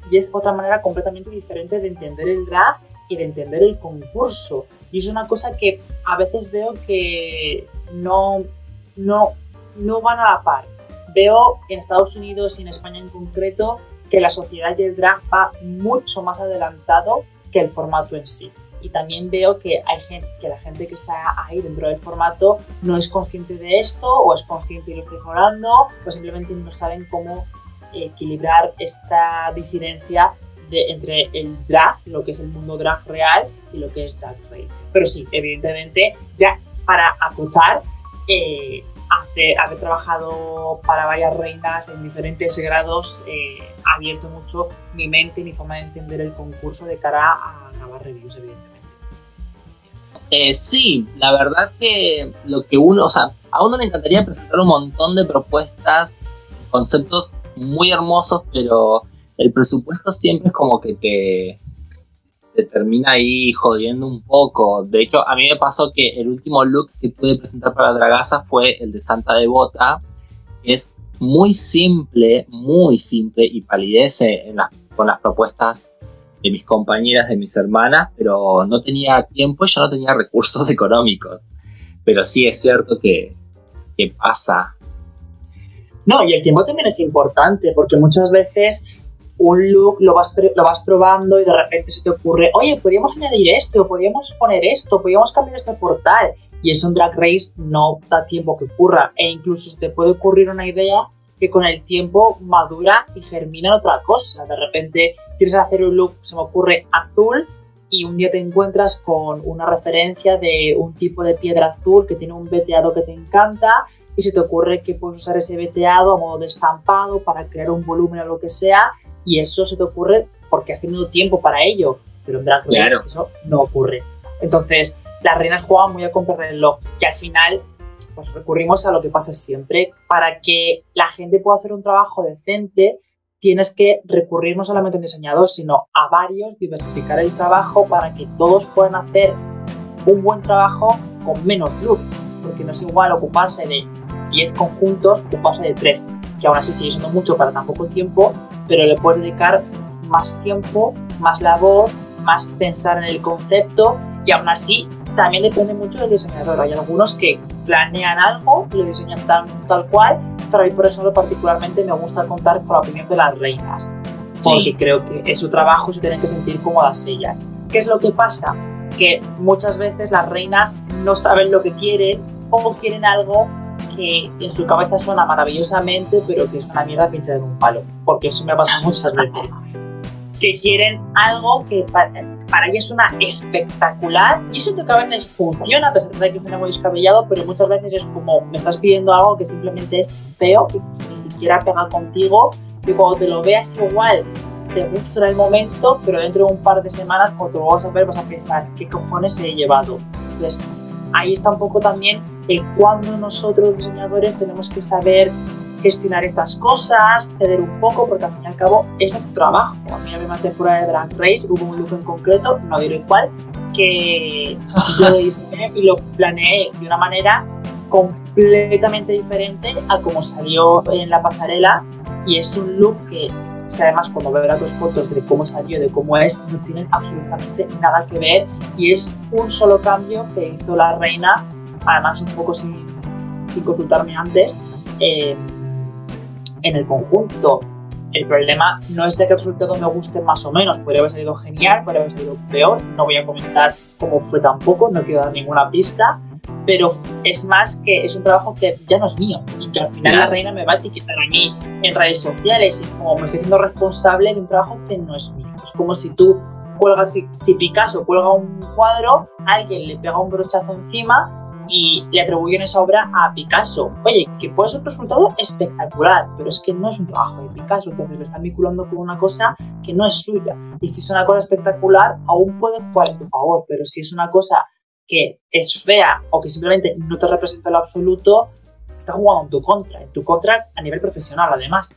Y es otra manera completamente diferente de entender el drag y de entender el concurso. Y es una cosa que a veces veo que no, no, no van a la par. Veo en Estados Unidos y en España en concreto que la sociedad del drag va mucho más adelantado que el formato en sí y también veo que hay gente, que la gente que está ahí dentro del formato no es consciente de esto o es consciente y lo estoy hablando o simplemente no saben cómo equilibrar esta disidencia de, entre el drag, lo que es el mundo drag real y lo que es drag race. Pero sí, evidentemente, ya para acotar, eh, haber trabajado para varias reinas en diferentes grados eh, ha abierto mucho mi mente y mi forma de entender el concurso de cara a grabar reviews, evidentemente. Eh, sí, la verdad que lo que uno, o sea, a uno le encantaría presentar un montón de propuestas, conceptos muy hermosos, pero el presupuesto siempre es como que te, te termina ahí jodiendo un poco. De hecho, a mí me pasó que el último look que pude presentar para Dragasa fue el de Santa Devota, es muy simple, muy simple y palidece en con las propuestas de mis compañeras, de mis hermanas, pero no tenía tiempo, yo no tenía recursos económicos. Pero sí es cierto que, que pasa. No, y el tiempo también es importante, porque muchas veces un look lo vas, lo vas probando y de repente se te ocurre, oye, podríamos añadir esto, podríamos poner esto, podríamos cambiar este portal. Y eso en Drag Race no da tiempo que ocurra. E incluso se te puede ocurrir una idea que con el tiempo madura y germina en otra cosa. De repente quieres hacer un look, se me ocurre, azul y un día te encuentras con una referencia de un tipo de piedra azul que tiene un veteado que te encanta y se te ocurre que puedes usar ese veteado a modo de estampado para crear un volumen o lo que sea y eso se te ocurre porque has tenido tiempo para ello, pero en Drag Race eso no ocurre. Entonces, las reinas juegan muy a reloj y al final pues recurrimos a lo que pasa siempre. Para que la gente pueda hacer un trabajo decente, tienes que recurrir no solamente a un diseñador, sino a varios, diversificar el trabajo para que todos puedan hacer un buen trabajo con menos luz. Porque no es igual ocuparse de 10 conjuntos, ocuparse de 3, que aún así sigue siendo mucho para tan poco tiempo, pero le puedes dedicar más tiempo, más labor, más pensar en el concepto y aún así también depende mucho del diseñador. Hay algunos que planean algo y lo diseñan tal, tal cual, pero a mí por eso particularmente me gusta contar con la opinión de las reinas, porque creo que es su trabajo y se tienen que sentir cómodas ellas. ¿Qué es lo que pasa? Que muchas veces las reinas no saben lo que quieren o quieren algo que en su cabeza suena maravillosamente, pero que es una mierda pinchada en un palo, porque eso me ha pasado muchas veces. Que quieren algo que para ella suena espectacular y eso que a veces funciona, a pesar de que suena muy descabellado, pero muchas veces es como me estás pidiendo algo que simplemente es feo, que ni siquiera pega contigo, y cuando te lo veas igual te gusta en el momento, pero dentro de un par de semanas cuando lo vas a ver vas a pensar qué cojones he llevado. Entonces ahí está un poco también el cuando nosotros diseñadores tenemos que saber gestionar estas cosas, ceder un poco, porque al fin y al cabo es un trabajo. A mí la primera temporada de Drag Race hubo un look en concreto, no diré cuál, que yo lo diseñé y lo planeé de una manera completamente diferente a como salió en la pasarela y es un look que, que además cuando las dos fotos de cómo salió, de cómo es, no tienen absolutamente nada que ver y es un solo cambio que hizo la reina, además un poco sin, sin consultarme antes, eh, en el conjunto. El problema no es de que el resultado me guste más o menos, podría haber salido genial, podría haber salido peor, no voy a comentar cómo fue tampoco, no quiero dar ninguna pista, pero es más que es un trabajo que ya no es mío y que al final la reina me va a etiquetar a mí en redes sociales es como me estoy haciendo responsable de un trabajo que no es mío. Es como si tú cuelgas, si, si Picasso cuelga un cuadro, alguien le pega un brochazo encima y le atribuyen esa obra a Picasso. Oye, que puede ser un resultado espectacular, pero es que no es un trabajo de Picasso, entonces le están vinculando con una cosa que no es suya. Y si es una cosa espectacular, aún puede jugar en tu favor, pero si es una cosa que es fea o que simplemente no te representa en lo absoluto, está jugando en tu contra, en tu contra a nivel profesional además.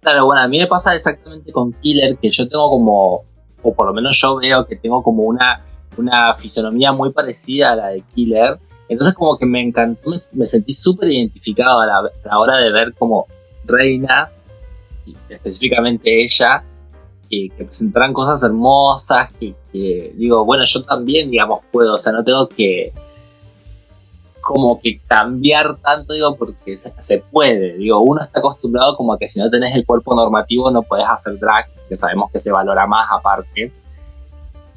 Claro, bueno, a mí me pasa exactamente con Killer, que yo tengo como, o por lo menos yo veo que tengo como una, una fisonomía muy parecida a la de Killer, entonces como que me encantó, me, sentí súper identificado a la, hora de ver como reinas, específicamente ella, que, que presentaran cosas hermosas, que, digo, bueno, yo también, digamos, puedo, o sea, no tengo que como que cambiar tanto, digo, porque se, puede, digo, uno está acostumbrado como a que si no tenés el cuerpo normativo no puedes hacer drag, que sabemos que se valora más aparte,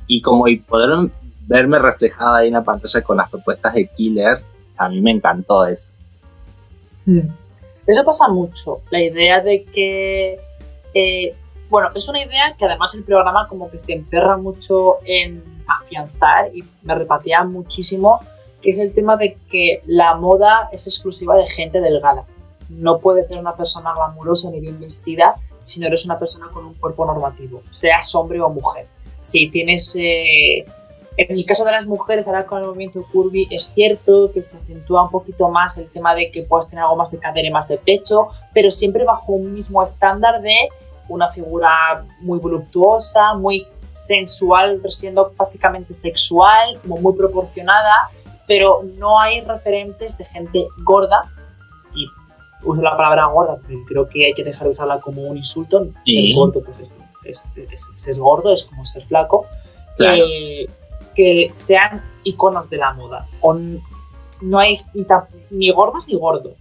y como y poder verme reflejada ahí en la pantalla con las propuestas de Killer, a mí me encantó eso. Eso pasa mucho, la idea de que, eh, bueno, es una idea que además el programa como que se emperra mucho en afianzar y me repatea muchísimo, que es el tema de que la moda es exclusiva de gente delgada. No puedes ser una persona glamurosa ni bien vestida si no eres una persona con un cuerpo normativo, seas hombre o mujer. Si tienes eh, en el caso de las mujeres, ahora con el movimiento curvy, es cierto que se acentúa un poquito más el tema de que puedes tener algo más de cadera y más de pecho, pero siempre bajo un mismo estándar de una figura muy voluptuosa, muy sensual, siendo prácticamente sexual, como muy proporcionada, pero no hay referentes de gente gorda, y uso la palabra gorda porque creo que hay que dejar de usarla como un insulto, el gordo pues es, ser gordo, es como ser flaco, eh, que sean iconos de la moda. O no hay ni gordos ni gordos.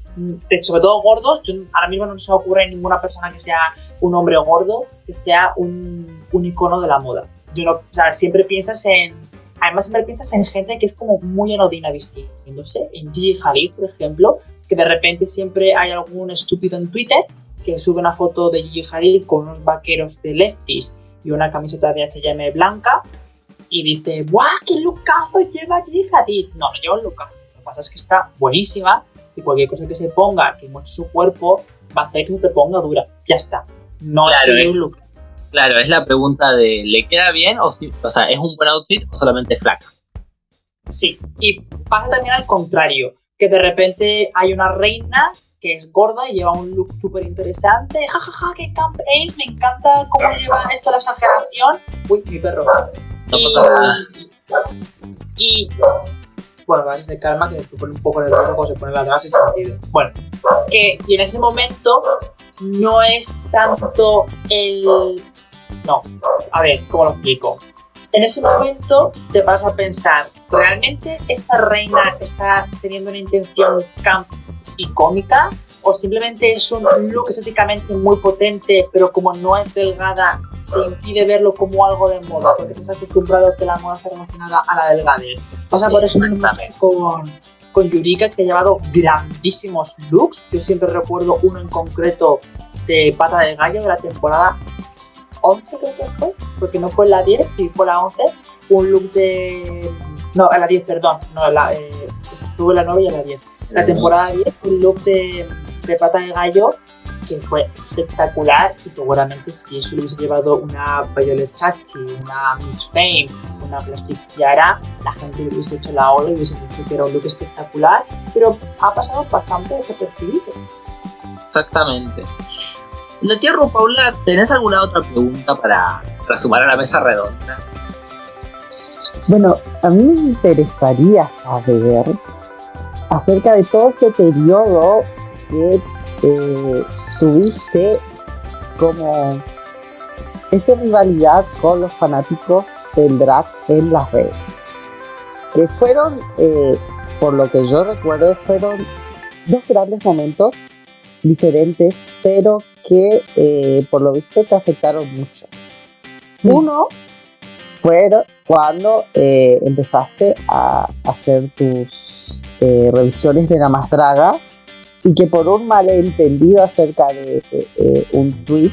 Sobre todo gordos, ahora mismo no se me ocurre ninguna persona que sea un hombre gordo que sea un, un icono de la moda. Yo no, o sea, siempre piensas en. Además, siempre piensas en gente que es como muy anodina vistiéndose. En Gigi Hadid, por ejemplo, que de repente siempre hay algún estúpido en Twitter que sube una foto de Gigi Hadid con unos vaqueros de lefties y una camiseta de HM blanca y dice, ¡guau! ¡Qué lucazo lleva Gigi Hadid! No, no lleva un lucazo. Lo que pasa es que está buenísima y cualquier cosa que se ponga, que muestre su cuerpo, va a hacer que se te ponga dura. Ya está. No claro, es un look. Claro, es la pregunta de ¿le queda bien o si, o sea, es un buen outfit o solamente flaca? Sí, y pasa también al contrario, que de repente hay una reina que es gorda y lleva un look súper interesante. ¡Ja, ja, ja! ¡Qué camp es! Me encanta cómo lleva esto la exageración. Uy, mi perro. No pasa nada. Y. Bueno, a veces se calma que te pone un poco nervioso cuando se pone la atrás y sentido. Bueno, que y en ese momento no es tanto el. No, a ver, ¿cómo lo explico? En ese momento te vas a pensar, ¿realmente esta reina está teniendo una intención camp y cómica? ¿O simplemente es un look estéticamente muy potente, pero como no es delgada, te impide verlo como algo de moda, porque estás acostumbrado a que la moda está relacionada a la delgadez. Pasa por eso con, con Yurika, que ha llevado grandísimos looks. Yo siempre recuerdo uno en concreto de Pata de Gallo de la temporada 11, creo que fue, porque no fue la 10, y fue la 11. Un look de. No, a la 10, perdón. No, la, eh, tuve la 9 y a la 10. La temporada 10, un look de, de Pata de Gallo que fue espectacular y seguramente si eso lo hubiese llevado una Violet Chachki, una Miss Fame, una Plastic Tiara, la gente le hubiese hecho la ola y hubiese dicho que era un look espectacular, pero ha pasado bastante desapercibido. Exactamente. La tierra Paula, ¿tenés alguna otra pregunta para, para sumar a la mesa redonda? Bueno, a mí me interesaría saber acerca de todo ese periodo que eh, tuviste como esa rivalidad con los fanáticos del drag en las redes. Que fueron, eh, por lo que yo recuerdo, fueron dos grandes momentos diferentes, pero que eh, por lo visto te afectaron mucho. Uno fue cuando eh, empezaste a hacer tus revisiones de la más draga y que por un malentendido acerca de un tweet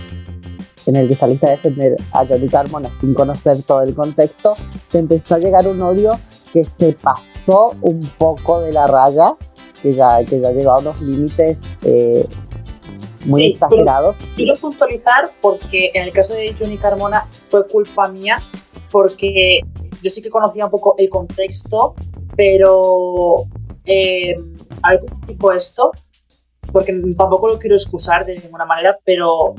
en el que saliste a defender a Johnny Carmona sin conocer todo el contexto, te empezó a llegar un odio que se pasó un poco de la raya, que ya, que ya llegó a unos límites eh, muy exagerados. Quiero puntualizar porque en el caso de Johnny Carmona fue culpa mía, porque yo sí que conocía un poco el contexto, pero eh, a ver cómo esto, porque tampoco lo quiero excusar de ninguna manera, pero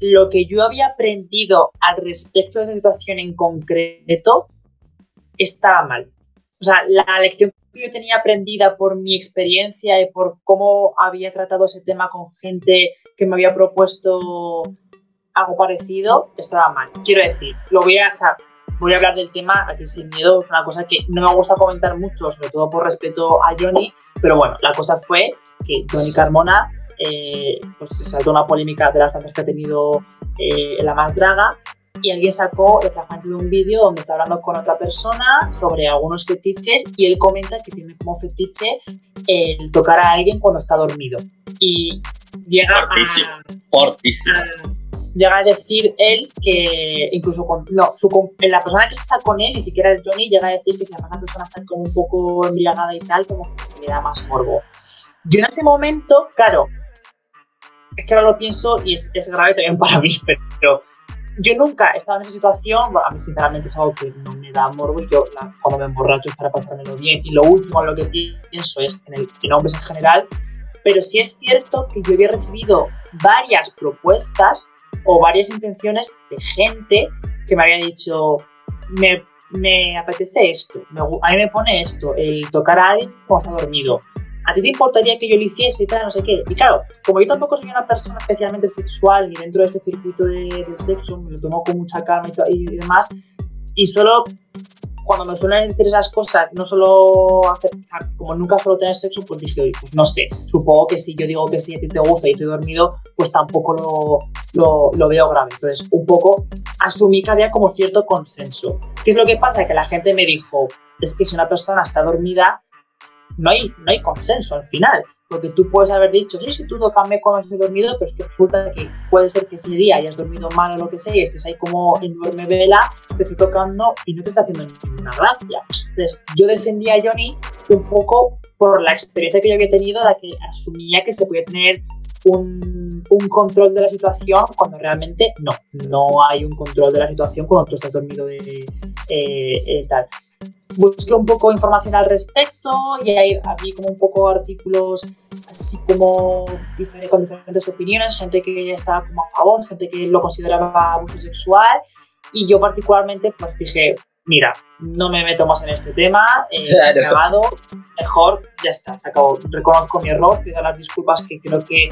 lo que yo había aprendido al respecto de esa situación en concreto estaba mal. O sea, la lección que yo tenía aprendida por mi experiencia y por cómo había tratado ese tema con gente que me había propuesto algo parecido, estaba mal. Quiero decir, lo voy a, voy a hablar del tema aquí sin miedo, es una cosa que no me gusta comentar mucho, sobre todo por respeto a Johnny, pero bueno, la cosa fue que Johnny Carmona eh, pues saltó una polémica de las tantas que ha tenido eh, la más draga y alguien sacó el fragmento de un vídeo donde está hablando con otra persona sobre algunos fetiches y él comenta que tiene como fetiche el tocar a alguien cuando está dormido. Y llega a, llega a decir él que incluso con, no, su, la persona que está con él, ni siquiera es Johnny, llega a decir que si la persona está como un poco embriagada y tal, como que le da más morbo. Yo en ese momento, claro, es que ahora lo pienso y es, es grave también para mí, pero yo nunca he estado en esa situación, bueno, a mí sinceramente es algo que no me da morbo yo cuando me emborracho es para pasármelo bien. Y lo último en lo que pienso es en, el, en hombres en general, pero sí es cierto que yo había recibido varias propuestas o varias intenciones de gente que me había dicho, me, me apetece esto, a mí me pone esto, el tocar a alguien cuando está dormido, ¿a ti te importaría que yo lo hiciese y tal, no sé qué? Y claro, como yo tampoco soy una persona especialmente sexual ni dentro de este circuito de, del sexo, me lo tomo con mucha calma y, demás, y solo cuando me suelen decir esas cosas, no solo hacer, como nunca suelo tener sexo, pues dije, pues no sé, supongo que si yo digo que sí a ti te gusta y estoy dormido, pues tampoco lo, lo, lo, veo grave. Entonces, un poco asumí que había como cierto consenso. ¿Qué es lo que pasa? Que la gente me dijo, es que si una persona está dormida, no hay, no hay consenso al final. Porque tú puedes haber dicho, sí, sí, tú tocame cuando estés dormido, pero es que resulta que puede ser que ese día hayas dormido mal o lo que sea y estés ahí como en duerme vela, te esté tocando y no te está haciendo ninguna gracia. Entonces, yo defendía a Johnny un poco por la experiencia que yo había tenido, la que asumía que se podía tener un, un, control de la situación cuando realmente no, no hay un control de la situación cuando tú estás dormido de eh, eh, tal busqué un poco información al respecto y ahí vi como un poco artículos así como con diferentes opiniones, gente que estaba como a favor, gente que lo consideraba abuso sexual y yo particularmente pues dije, mira, no me meto más en este tema, eh, he acabado, mejor, ya está, se acabó. Reconozco mi error, pido las disculpas que creo que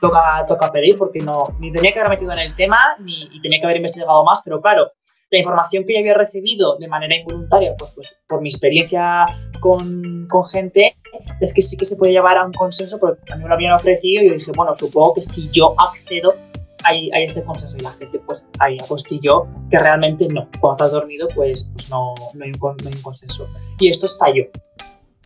toca, toca pedir porque no, ni tenía que haber metido en el tema ni tenía que haber investigado más, pero claro, la información que yo había recibido de manera involuntaria, pues, pues por mi experiencia con, con, gente, es que sí que se puede llevar a un consenso, porque a mí me lo habían ofrecido y yo dije, bueno, supongo que si yo accedo, hay, hay este consenso y la gente, pues ahí apostilló que realmente no. Cuando estás dormido, pues, pues no, no, hay un, no hay un consenso. Y esto estalló.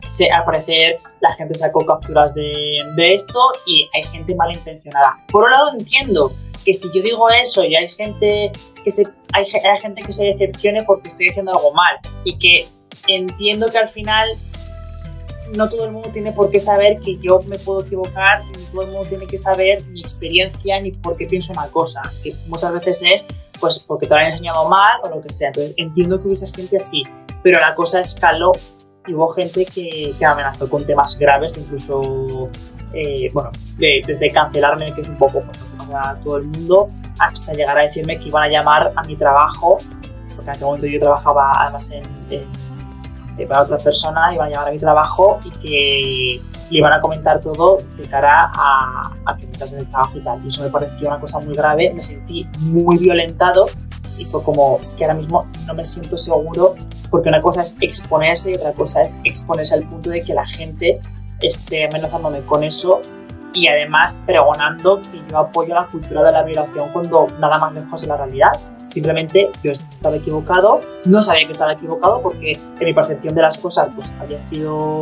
Se, al parecer la gente sacó capturas de, de, esto y hay gente malintencionada. Por un lado entiendo que si yo digo eso y hay gente que se, hay, hay gente que se decepcione porque estoy haciendo algo mal y que entiendo que al final no todo el mundo tiene por qué saber que yo me puedo equivocar, ni todo el mundo tiene que saber mi experiencia ni por qué pienso una cosa, que muchas veces es pues porque te lo han enseñado mal o lo que sea. Entonces entiendo que hubiese gente así, pero la cosa escaló y hubo gente que, que amenazó con temas graves, incluso eh, bueno, desde cancelarme, que es un poco pues, a todo el mundo, hasta llegar a decirme que iban a llamar a mi trabajo porque en aquel momento yo trabajaba además en, para otra persona, iban a llegar a mi trabajo y que le iban a comentar todo de cara a, a que me en el trabajo y tal. Y eso me pareció una cosa muy grave, me sentí muy violentado y fue como, es que ahora mismo no me siento seguro porque una cosa es exponerse y otra cosa es exponerse al punto de que la gente esté amenazándome con eso y además pregonando que yo apoyo la cultura de la violación cuando nada más lejos de la realidad. Simplemente yo estaba equivocado, no sabía que estaba equivocado porque en mi percepción de las cosas pues había sido,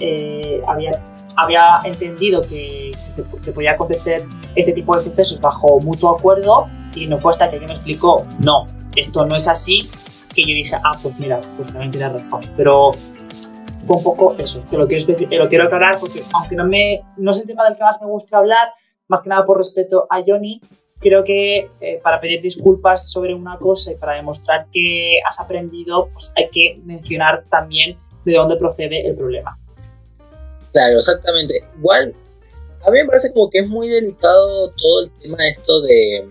eh, había, había entendido que, se, que podía acontecer este tipo de sucesos bajo mutuo acuerdo y no fue hasta que alguien me explicó, no, esto no es así, que yo dije, ah, pues mira, pues también tiene razón. Pero fue un poco eso, que lo quiero, lo quiero aclarar porque aunque no, me, no es el tema del que más me gusta hablar, más que nada por respeto a Johnny, creo que eh, para pedir disculpas sobre una cosa y para demostrar que has aprendido, pues hay que mencionar también de dónde procede el problema. Claro, exactamente. Igual, a mí me parece como que es muy delicado todo el tema esto de,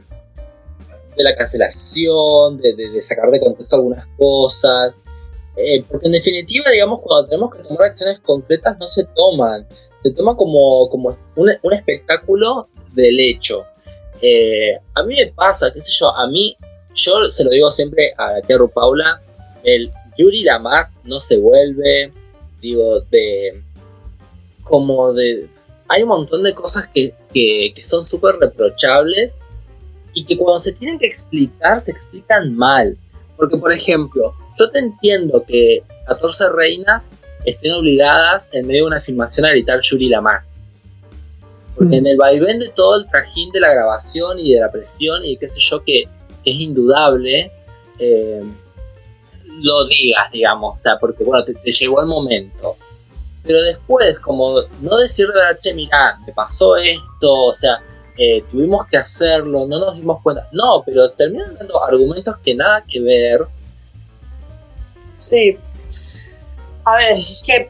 de la cancelación, de, sacar de contexto algunas cosas. Eh, porque en definitiva, digamos, cuando tenemos que tomar acciones concretas no se toman. Se toma como, como un, un espectáculo del hecho. Eh, a mí me pasa, qué sé yo, a mí, yo se lo digo siempre a la tía Paula, el Yuri más no se vuelve, digo, de... como de... Hay un montón de cosas que, que son súper reprochables y que cuando se tienen que explicar, se explican mal. Porque, por ejemplo, yo te entiendo que 14 reinas estén obligadas en medio de una filmación a gritar Yuri la más. Porque en el vaivén de todo el trajín de la grabación y de la presión y qué sé yo, que, es indudable, eh, lo digas, digamos. O sea, porque bueno, te, llegó el momento. Pero después, como no decir de verdad, che, mira, me pasó esto, o sea, eh, tuvimos que hacerlo, no nos dimos cuenta. No, pero terminan dando argumentos que nada que ver. Sí. A ver, es que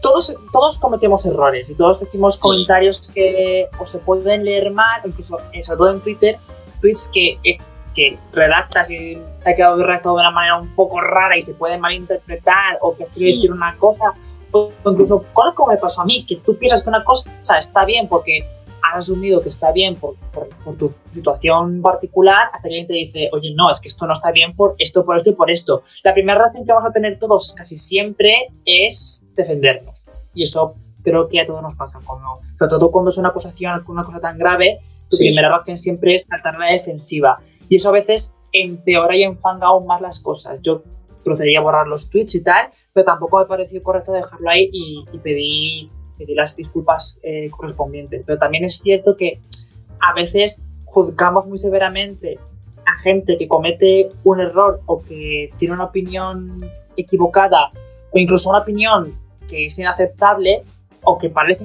todos, todos cometemos errores y todos decimos comentarios que o se pueden leer mal, incluso eh, sobre todo en Twitter, tweets que, eh, que redactas y te ha quedado redactado de una manera un poco rara y se pueden malinterpretar o que quiere decir una cosa. O incluso, como me pasó a mí, que tú piensas que una cosa está bien porque has asumido que está bien por, por, tu situación particular, hasta que alguien te dice, oye, no, es que esto no está bien por esto, por esto y por esto. La primera reacción que vamos a tener todos casi siempre es defendernos. Y eso creo que a todos nos pasa. Cuando, sobre todo cuando es una acusación, una cosa tan grave, tu primera reacción siempre es saltar la defensiva. Y eso a veces empeora y enfanga aún más las cosas. Yo procedí a borrar los tweets y tal, pero tampoco me pareció correcto dejarlo ahí y, y pedí pedir las disculpas eh, correspondientes. Pero también es cierto que a veces juzgamos muy severamente a gente que comete un error o que tiene una opinión equivocada o incluso una opinión que es inaceptable o que parece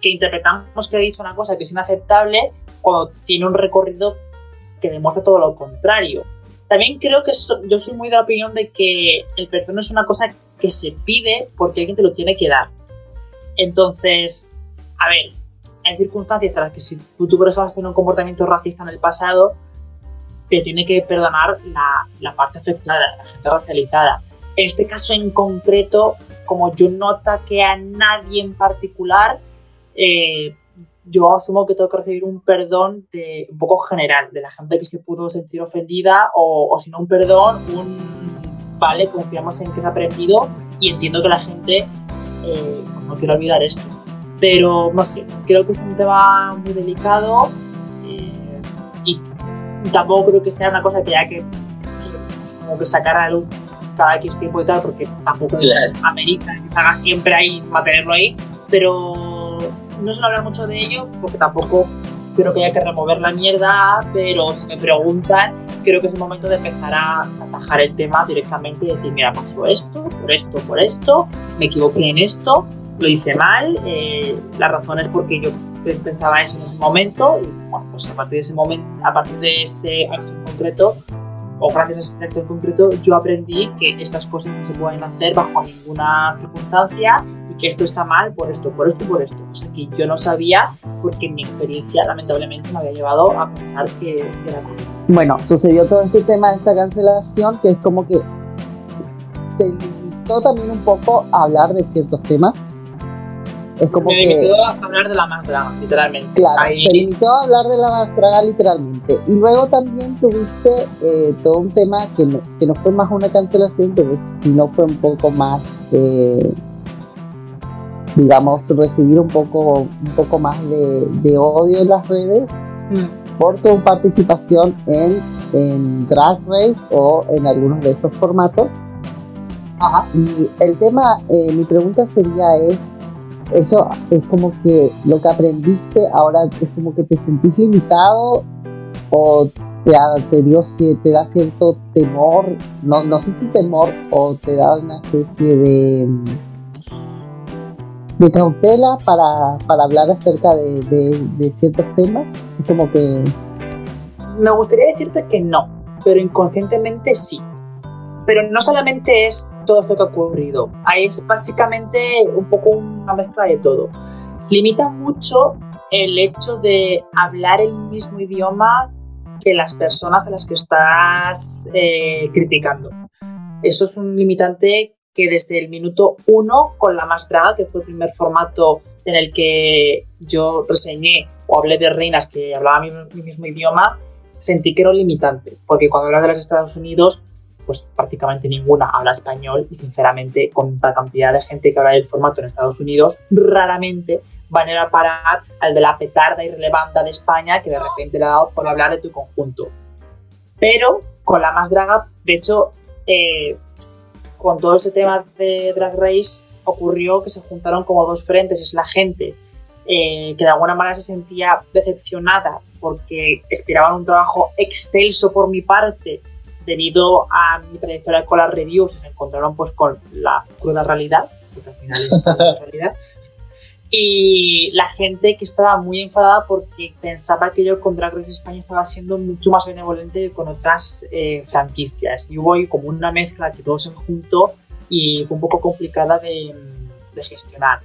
que interpretamos que ha dicho una cosa que es inaceptable cuando tiene un recorrido que demuestra todo lo contrario. También creo que yo soy muy de la opinión de que el perdón es una cosa que se pide porque alguien te lo tiene que dar. Entonces, a ver, hay circunstancias en las que si tú, por ejemplo, has tenido un comportamiento racista en el pasado, te tiene que perdonar la, parte afectada, la gente racializada. En este caso en concreto, como yo no ataqué a nadie en particular, eh, yo asumo que tengo que recibir un perdón de, un poco general, de la gente que se pudo sentir ofendida, o, o si no un perdón, un vale, confiamos en que se ha aprendido y entiendo que la gente eh, no quiero olvidar esto. Pero no sé, creo que es un tema muy delicado eh, y tampoco creo que sea una cosa que haya que, pues, como que sacar a la luz cada X tiempo y tal, porque tampoco es América que se haga siempre ahí, mantenerlo ahí, pero no suelo hablar mucho de ello porque tampoco creo que haya que remover la mierda, pero si me preguntan, creo que es el momento de empezar a atajar el tema directamente y decir, mira, pasó esto, por esto, por esto, me equivoqué en esto, lo hice mal, eh, la razón es porque yo pensaba eso en ese momento y bueno, pues a partir de ese momento, a partir de ese acto en concreto, o gracias a ese acto en concreto, yo aprendí que estas cosas no se pueden hacer bajo ninguna circunstancia que esto está mal por esto, por esto y por esto. O sea, que yo no sabía porque mi experiencia lamentablemente me había llevado a pensar que era correcto. Bueno, sucedió todo este tema de esta cancelación que es como que se limitó también un poco a hablar de ciertos temas. Es como me limitó a hablar de la más draga, literalmente. Claro, se limitó a hablar de la más draga, literalmente. Y luego también tuviste eh, todo un tema que no, que no fue más una cancelación, pero sino fue un poco más eh, digamos, recibir un poco, un poco más de, odio en las redes mm. por tu participación en, en Drag Race o en algunos de estos formatos. Y el tema, eh, mi pregunta sería es, eso es como que lo que aprendiste ahora es como que te sentís limitado o te, te, dio, te da cierto temor, no, no sé si temor o te da una especie de de cautela para, para hablar acerca de, de, ciertos temas? Es como que... Me gustaría decirte que no, pero inconscientemente sí. Pero no solamente es todo esto que ha ocurrido, es básicamente un poco una mezcla de todo. Limita mucho el hecho de hablar el mismo idioma que las personas a las que estás eh, criticando. Eso es un limitante que desde el minuto uno con La Más Draga, que fue el primer formato en el que yo reseñé o hablé de reinas que hablaban mi, mismo idioma, sentí que era un limitante, porque cuando hablas de los Estados Unidos, pues prácticamente ninguna habla español y sinceramente con la cantidad de gente que habla del formato en Estados Unidos, raramente van a ir a parar al de la petarda irrelevante de España que de repente le ha dado por hablar de tu conjunto. Pero con la más draga, de hecho, eh, con todo ese tema de Drag Race ocurrió que se juntaron como dos frentes. Es la gente eh, que de alguna manera se sentía decepcionada porque esperaban un trabajo excelso por mi parte debido a mi trayectoria con las reviews y se encontraron pues con la cruda realidad, porque al final es la realidad. Y la gente que estaba muy enfadada porque pensaba que yo con Drag Race España estaba siendo mucho más benevolente que con otras eh, franquicias. Y hubo como una mezcla que todo se juntó y fue un poco complicada de, de gestionar.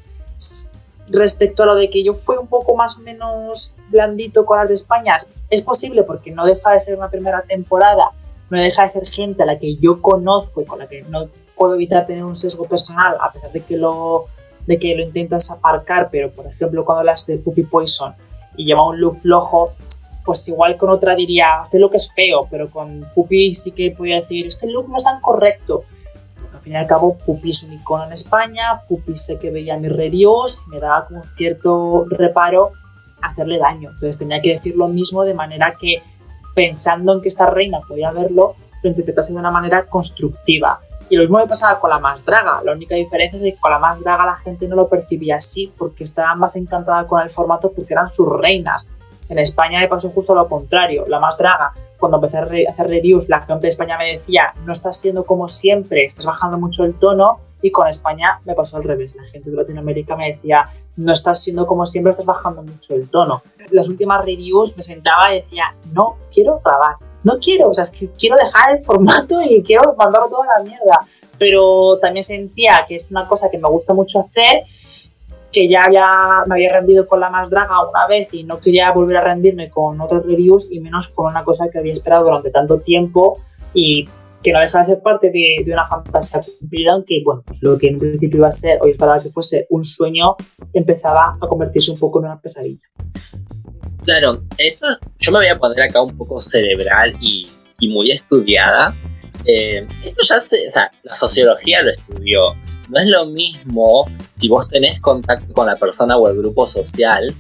Respecto a lo de que yo fui un poco más o menos blandito con las de España, es posible porque no deja de ser una primera temporada, no deja de ser gente a la que yo conozco y con la que no puedo evitar tener un sesgo personal, a pesar de que lo de que lo intentas aparcar, pero por ejemplo cuando hablas de Puppy Poison y lleva un look flojo, pues igual con otra diría, este look es feo, pero con Puppy sí que podría decir, este look no es tan correcto. Porque al fin y al cabo, Puppy es un icono en España, Puppy sé que veía mis reviews, me daba como cierto reparo hacerle daño. Entonces tenía que decir lo mismo de manera que pensando en que esta reina podía verlo, lo interpretase de una manera constructiva. Y lo mismo me pasaba con la más draga. La única diferencia es que con la más draga la gente no lo percibía así porque estaba más encantada con el formato porque eran sus reinas. En España me pasó justo lo contrario. La más draga, cuando empecé a hacer reviews, la gente de España me decía, no estás siendo como siempre, estás bajando mucho el tono. Y con España me pasó al revés. La gente de Latinoamérica me decía, no estás siendo como siempre, estás bajando mucho el tono. Las últimas reviews me sentaba y decía, no quiero grabar no quiero, o sea, es que quiero dejar el formato y quiero mandarlo toda la mierda. Pero también sentía que es una cosa que me gusta mucho hacer, que ya había, me había rendido con la más draga una vez y no quería volver a rendirme con otros reviews y menos con una cosa que había esperado durante tanto tiempo y que no deja de ser parte de, una fantasía cumplida, aunque bueno, pues lo que en un principio iba a ser, o esperaba que fuese un sueño, empezaba a convertirse un poco en una pesadilla. Claro, esto yo me voy a poner acá un poco cerebral y, muy estudiada. Eh, esto ya se, o sea, la sociología lo estudió. No es lo mismo si vos tenés contacto con la persona o el grupo social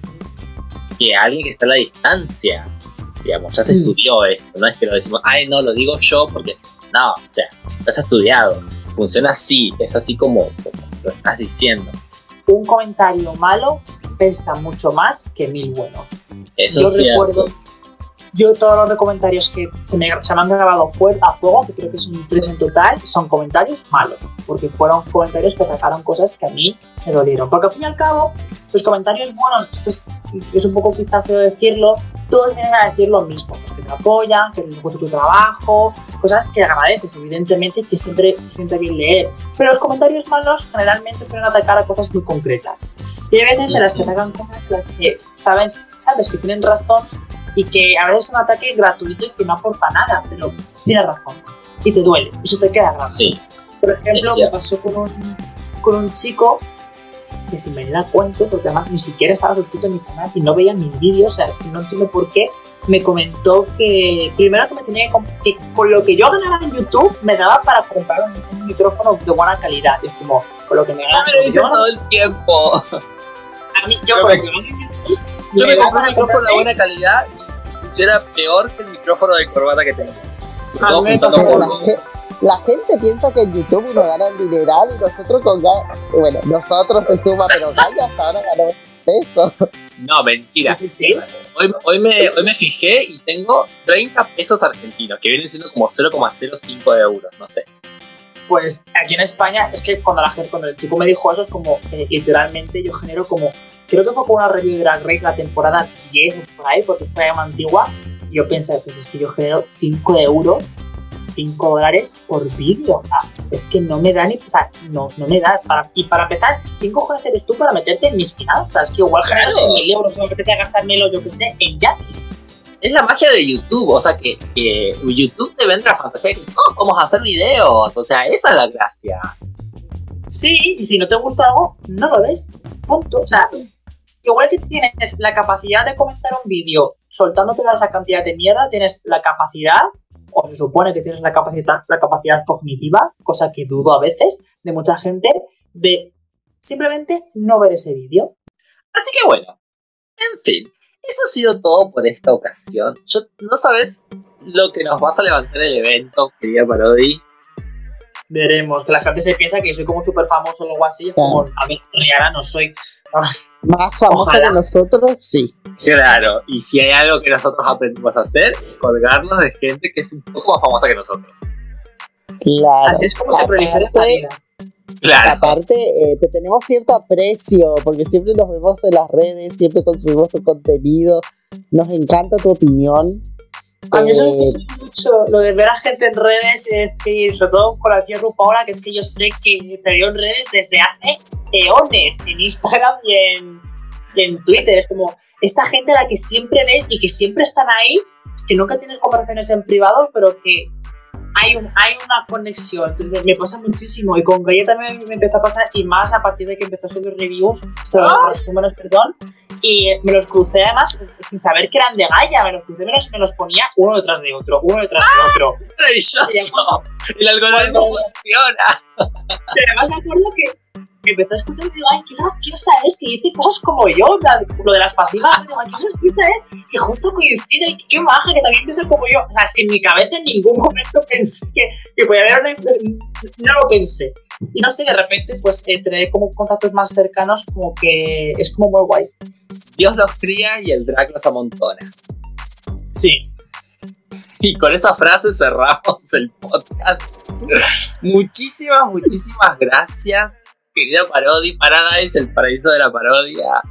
que alguien que está a la distancia. Digamos, ya se mm. estudió esto. No es que lo decimos, ay, no, lo digo yo porque. No, o sea, está estudiado. Funciona así, es así como, como lo estás diciendo. Un comentario malo pesa mucho más que mil buenos. Eso yo recuerdo, Yo todos los comentarios que se me, se me han grabado fuera a fuego, que creo que son tres en total, son comentarios malos, porque fueron comentarios que atacaron cosas que a mí me dolieron. Porque al fin y al cabo, los comentarios buenos, esto es, es un poco quizá feo decirlo, todos vienen a decir lo mismo, pues que te apoyan, que les gusta tu trabajo, cosas que agradeces, evidentemente, que siempre siente bien leer. Pero los comentarios malos generalmente suelen atacar a cosas muy concretas. Y hay veces en las que atacan cosas las que sabes, sabes que tienen razón y que a veces es un ataque gratuito y que no aporta nada, pero tienes razón. Y te duele, eso te queda grave. Sí. Por ejemplo, me pasó con un, con un chico que si me da cuento, porque además ni siquiera estaba suscrito en mi canal y no veía mis vídeos, o sea, es que no entiendo por qué, me comentó que primero que me tenía que, que con lo que yo ganaba en YouTube me daba para comprar un, un micrófono de buena calidad. Y es como, con lo que me No ganaba me lo dices todo el tiempo. A mí, yo Yo me- Yo me compré un micrófono de buena calidad y era peor que el micrófono de corbata que tengo. Me la, gente piensa que en YouTube uno gana el dineral y nosotros con bueno, nosotros se suma, pero Gaia hasta ahora ganó. No, mentira. Sí, sí, sí. Hoy, hoy, me, hoy me fijé y tengo 30 pesos argentinos, que vienen siendo como 0,05 euros, no sé. Pues aquí en España es que cuando la gente, cuando el chico me dijo eso es como eh, literalmente yo genero como creo que fue por una review de Drag Race la temporada 10 o por ahí porque fue antigua y yo pensé pues es que yo genero 5 euros 5 dólares por vídeo o sea, es que no me da ni o sea, no, no me da para, y para empezar ¿quién cojones eres tú para meterte en mis finanzas? que igual genero Claro. 6.000 euros no me apetece gastármelo yo que sé en yates Es la magia de YouTube, o sea que, que YouTube te vende la fantasía de que todos vamos a hacer videos, o sea, esa es la gracia. Sí, y si no te gusta algo, no lo ves. Punto. O sea, igual que tienes la capacidad de comentar un vídeo soltando toda esa cantidad de mierda, tienes la capacidad, o se supone que tienes la capacidad, la capacidad cognitiva, cosa que dudo a veces, de mucha gente, de simplemente no ver ese vídeo. Así que bueno, en fin, eso ha sido todo por esta ocasión. Yo, no sabes lo que nos vas a levantar el evento, querida Parodi. Veremos, que la gente se piensa que soy como súper famoso o algo así, es como, a ver, Rihanna no soy. Más famosa que nosotros, sí. Claro, y si hay algo que nosotros aprendimos a hacer, colgarnos de gente que es un poco más famosa que nosotros. Claro. Así es como se prolifera la vida. Claro. Aparte, eh, te tenemos cierto aprecio, porque siempre nos vemos en las redes, siempre consumimos tu contenido, nos encanta tu opinión. A mí eso me Eh, gusta mucho, lo de ver a gente en redes y decir, sobre todo con la tía Rupaola, que es que yo sé que te veo en redes desde hace eones, en Instagram y en, y en Twitter. Es como, esta gente a la que siempre ves y que siempre están ahí, que nunca tienes conversaciones en privado, pero que hay, un, hay una conexión. Me, me pasa muchísimo. Y con Gaia también me empezó a pasar, y más a partir de que empezó a subir reviews, ¡Ah! los resúmenes, perdón, y me los crucé además sin saber que eran de Gaia, me los crucé, me los, me los ponía uno detrás de otro, uno detrás de otro. Maravilloso. El algoritmo Cuando- funciona. Y además me acuerdo que que empecé a escuchar y digo, ay, qué graciosa es, que dice cosas como yo, lo de las pasivas, digo, ay, qué graciosa es, que justo coincide, qué maja, que también piensa como yo. O sea, es que en mi cabeza en ningún momento pensé que, que podía haber una no lo pensé. Y no sé, de repente, pues, entre como contactos más cercanos, como que es como muy guay. Dios los cría y el drag los amontona. Sí. Y con esa frase cerramos el podcast. muchísimas, muchísimas gracias, querida Parodi, Paradise, el paraíso de la parodia.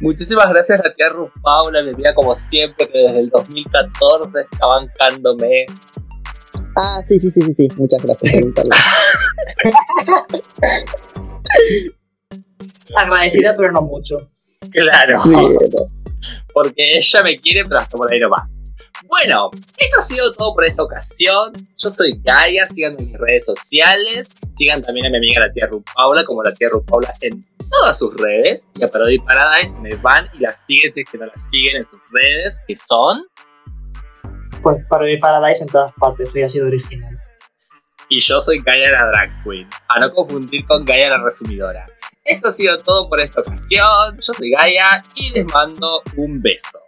Muchísimas gracias a tía Ruth Paula, mi amiga como siempre, que desde el 2014 está bancándome. Ah, sí, sí, sí, sí, sí. Muchas gracias. Agradecida, pero no mucho. Claro, Sí, porque ella me quiere, pero hasta por ahí nomás. Bueno, esto ha sido todo por esta ocasión. Yo soy Gaia, síganme en mis redes sociales. Sigan también a mi amiga la tía Ruth Paula, como la tía Ruth Paula en todas sus redes. Y a Parody Paradise me van y la siguen si es que no la siguen en sus redes, que son. Pues para ir Paradise en todas partes, soy así de original. Y yo soy Gaia la Drag Queen. A no confundir con Gaia la Resumidora. Esto ha sido todo por esta ocasión. Yo soy Gaia y les mando un beso.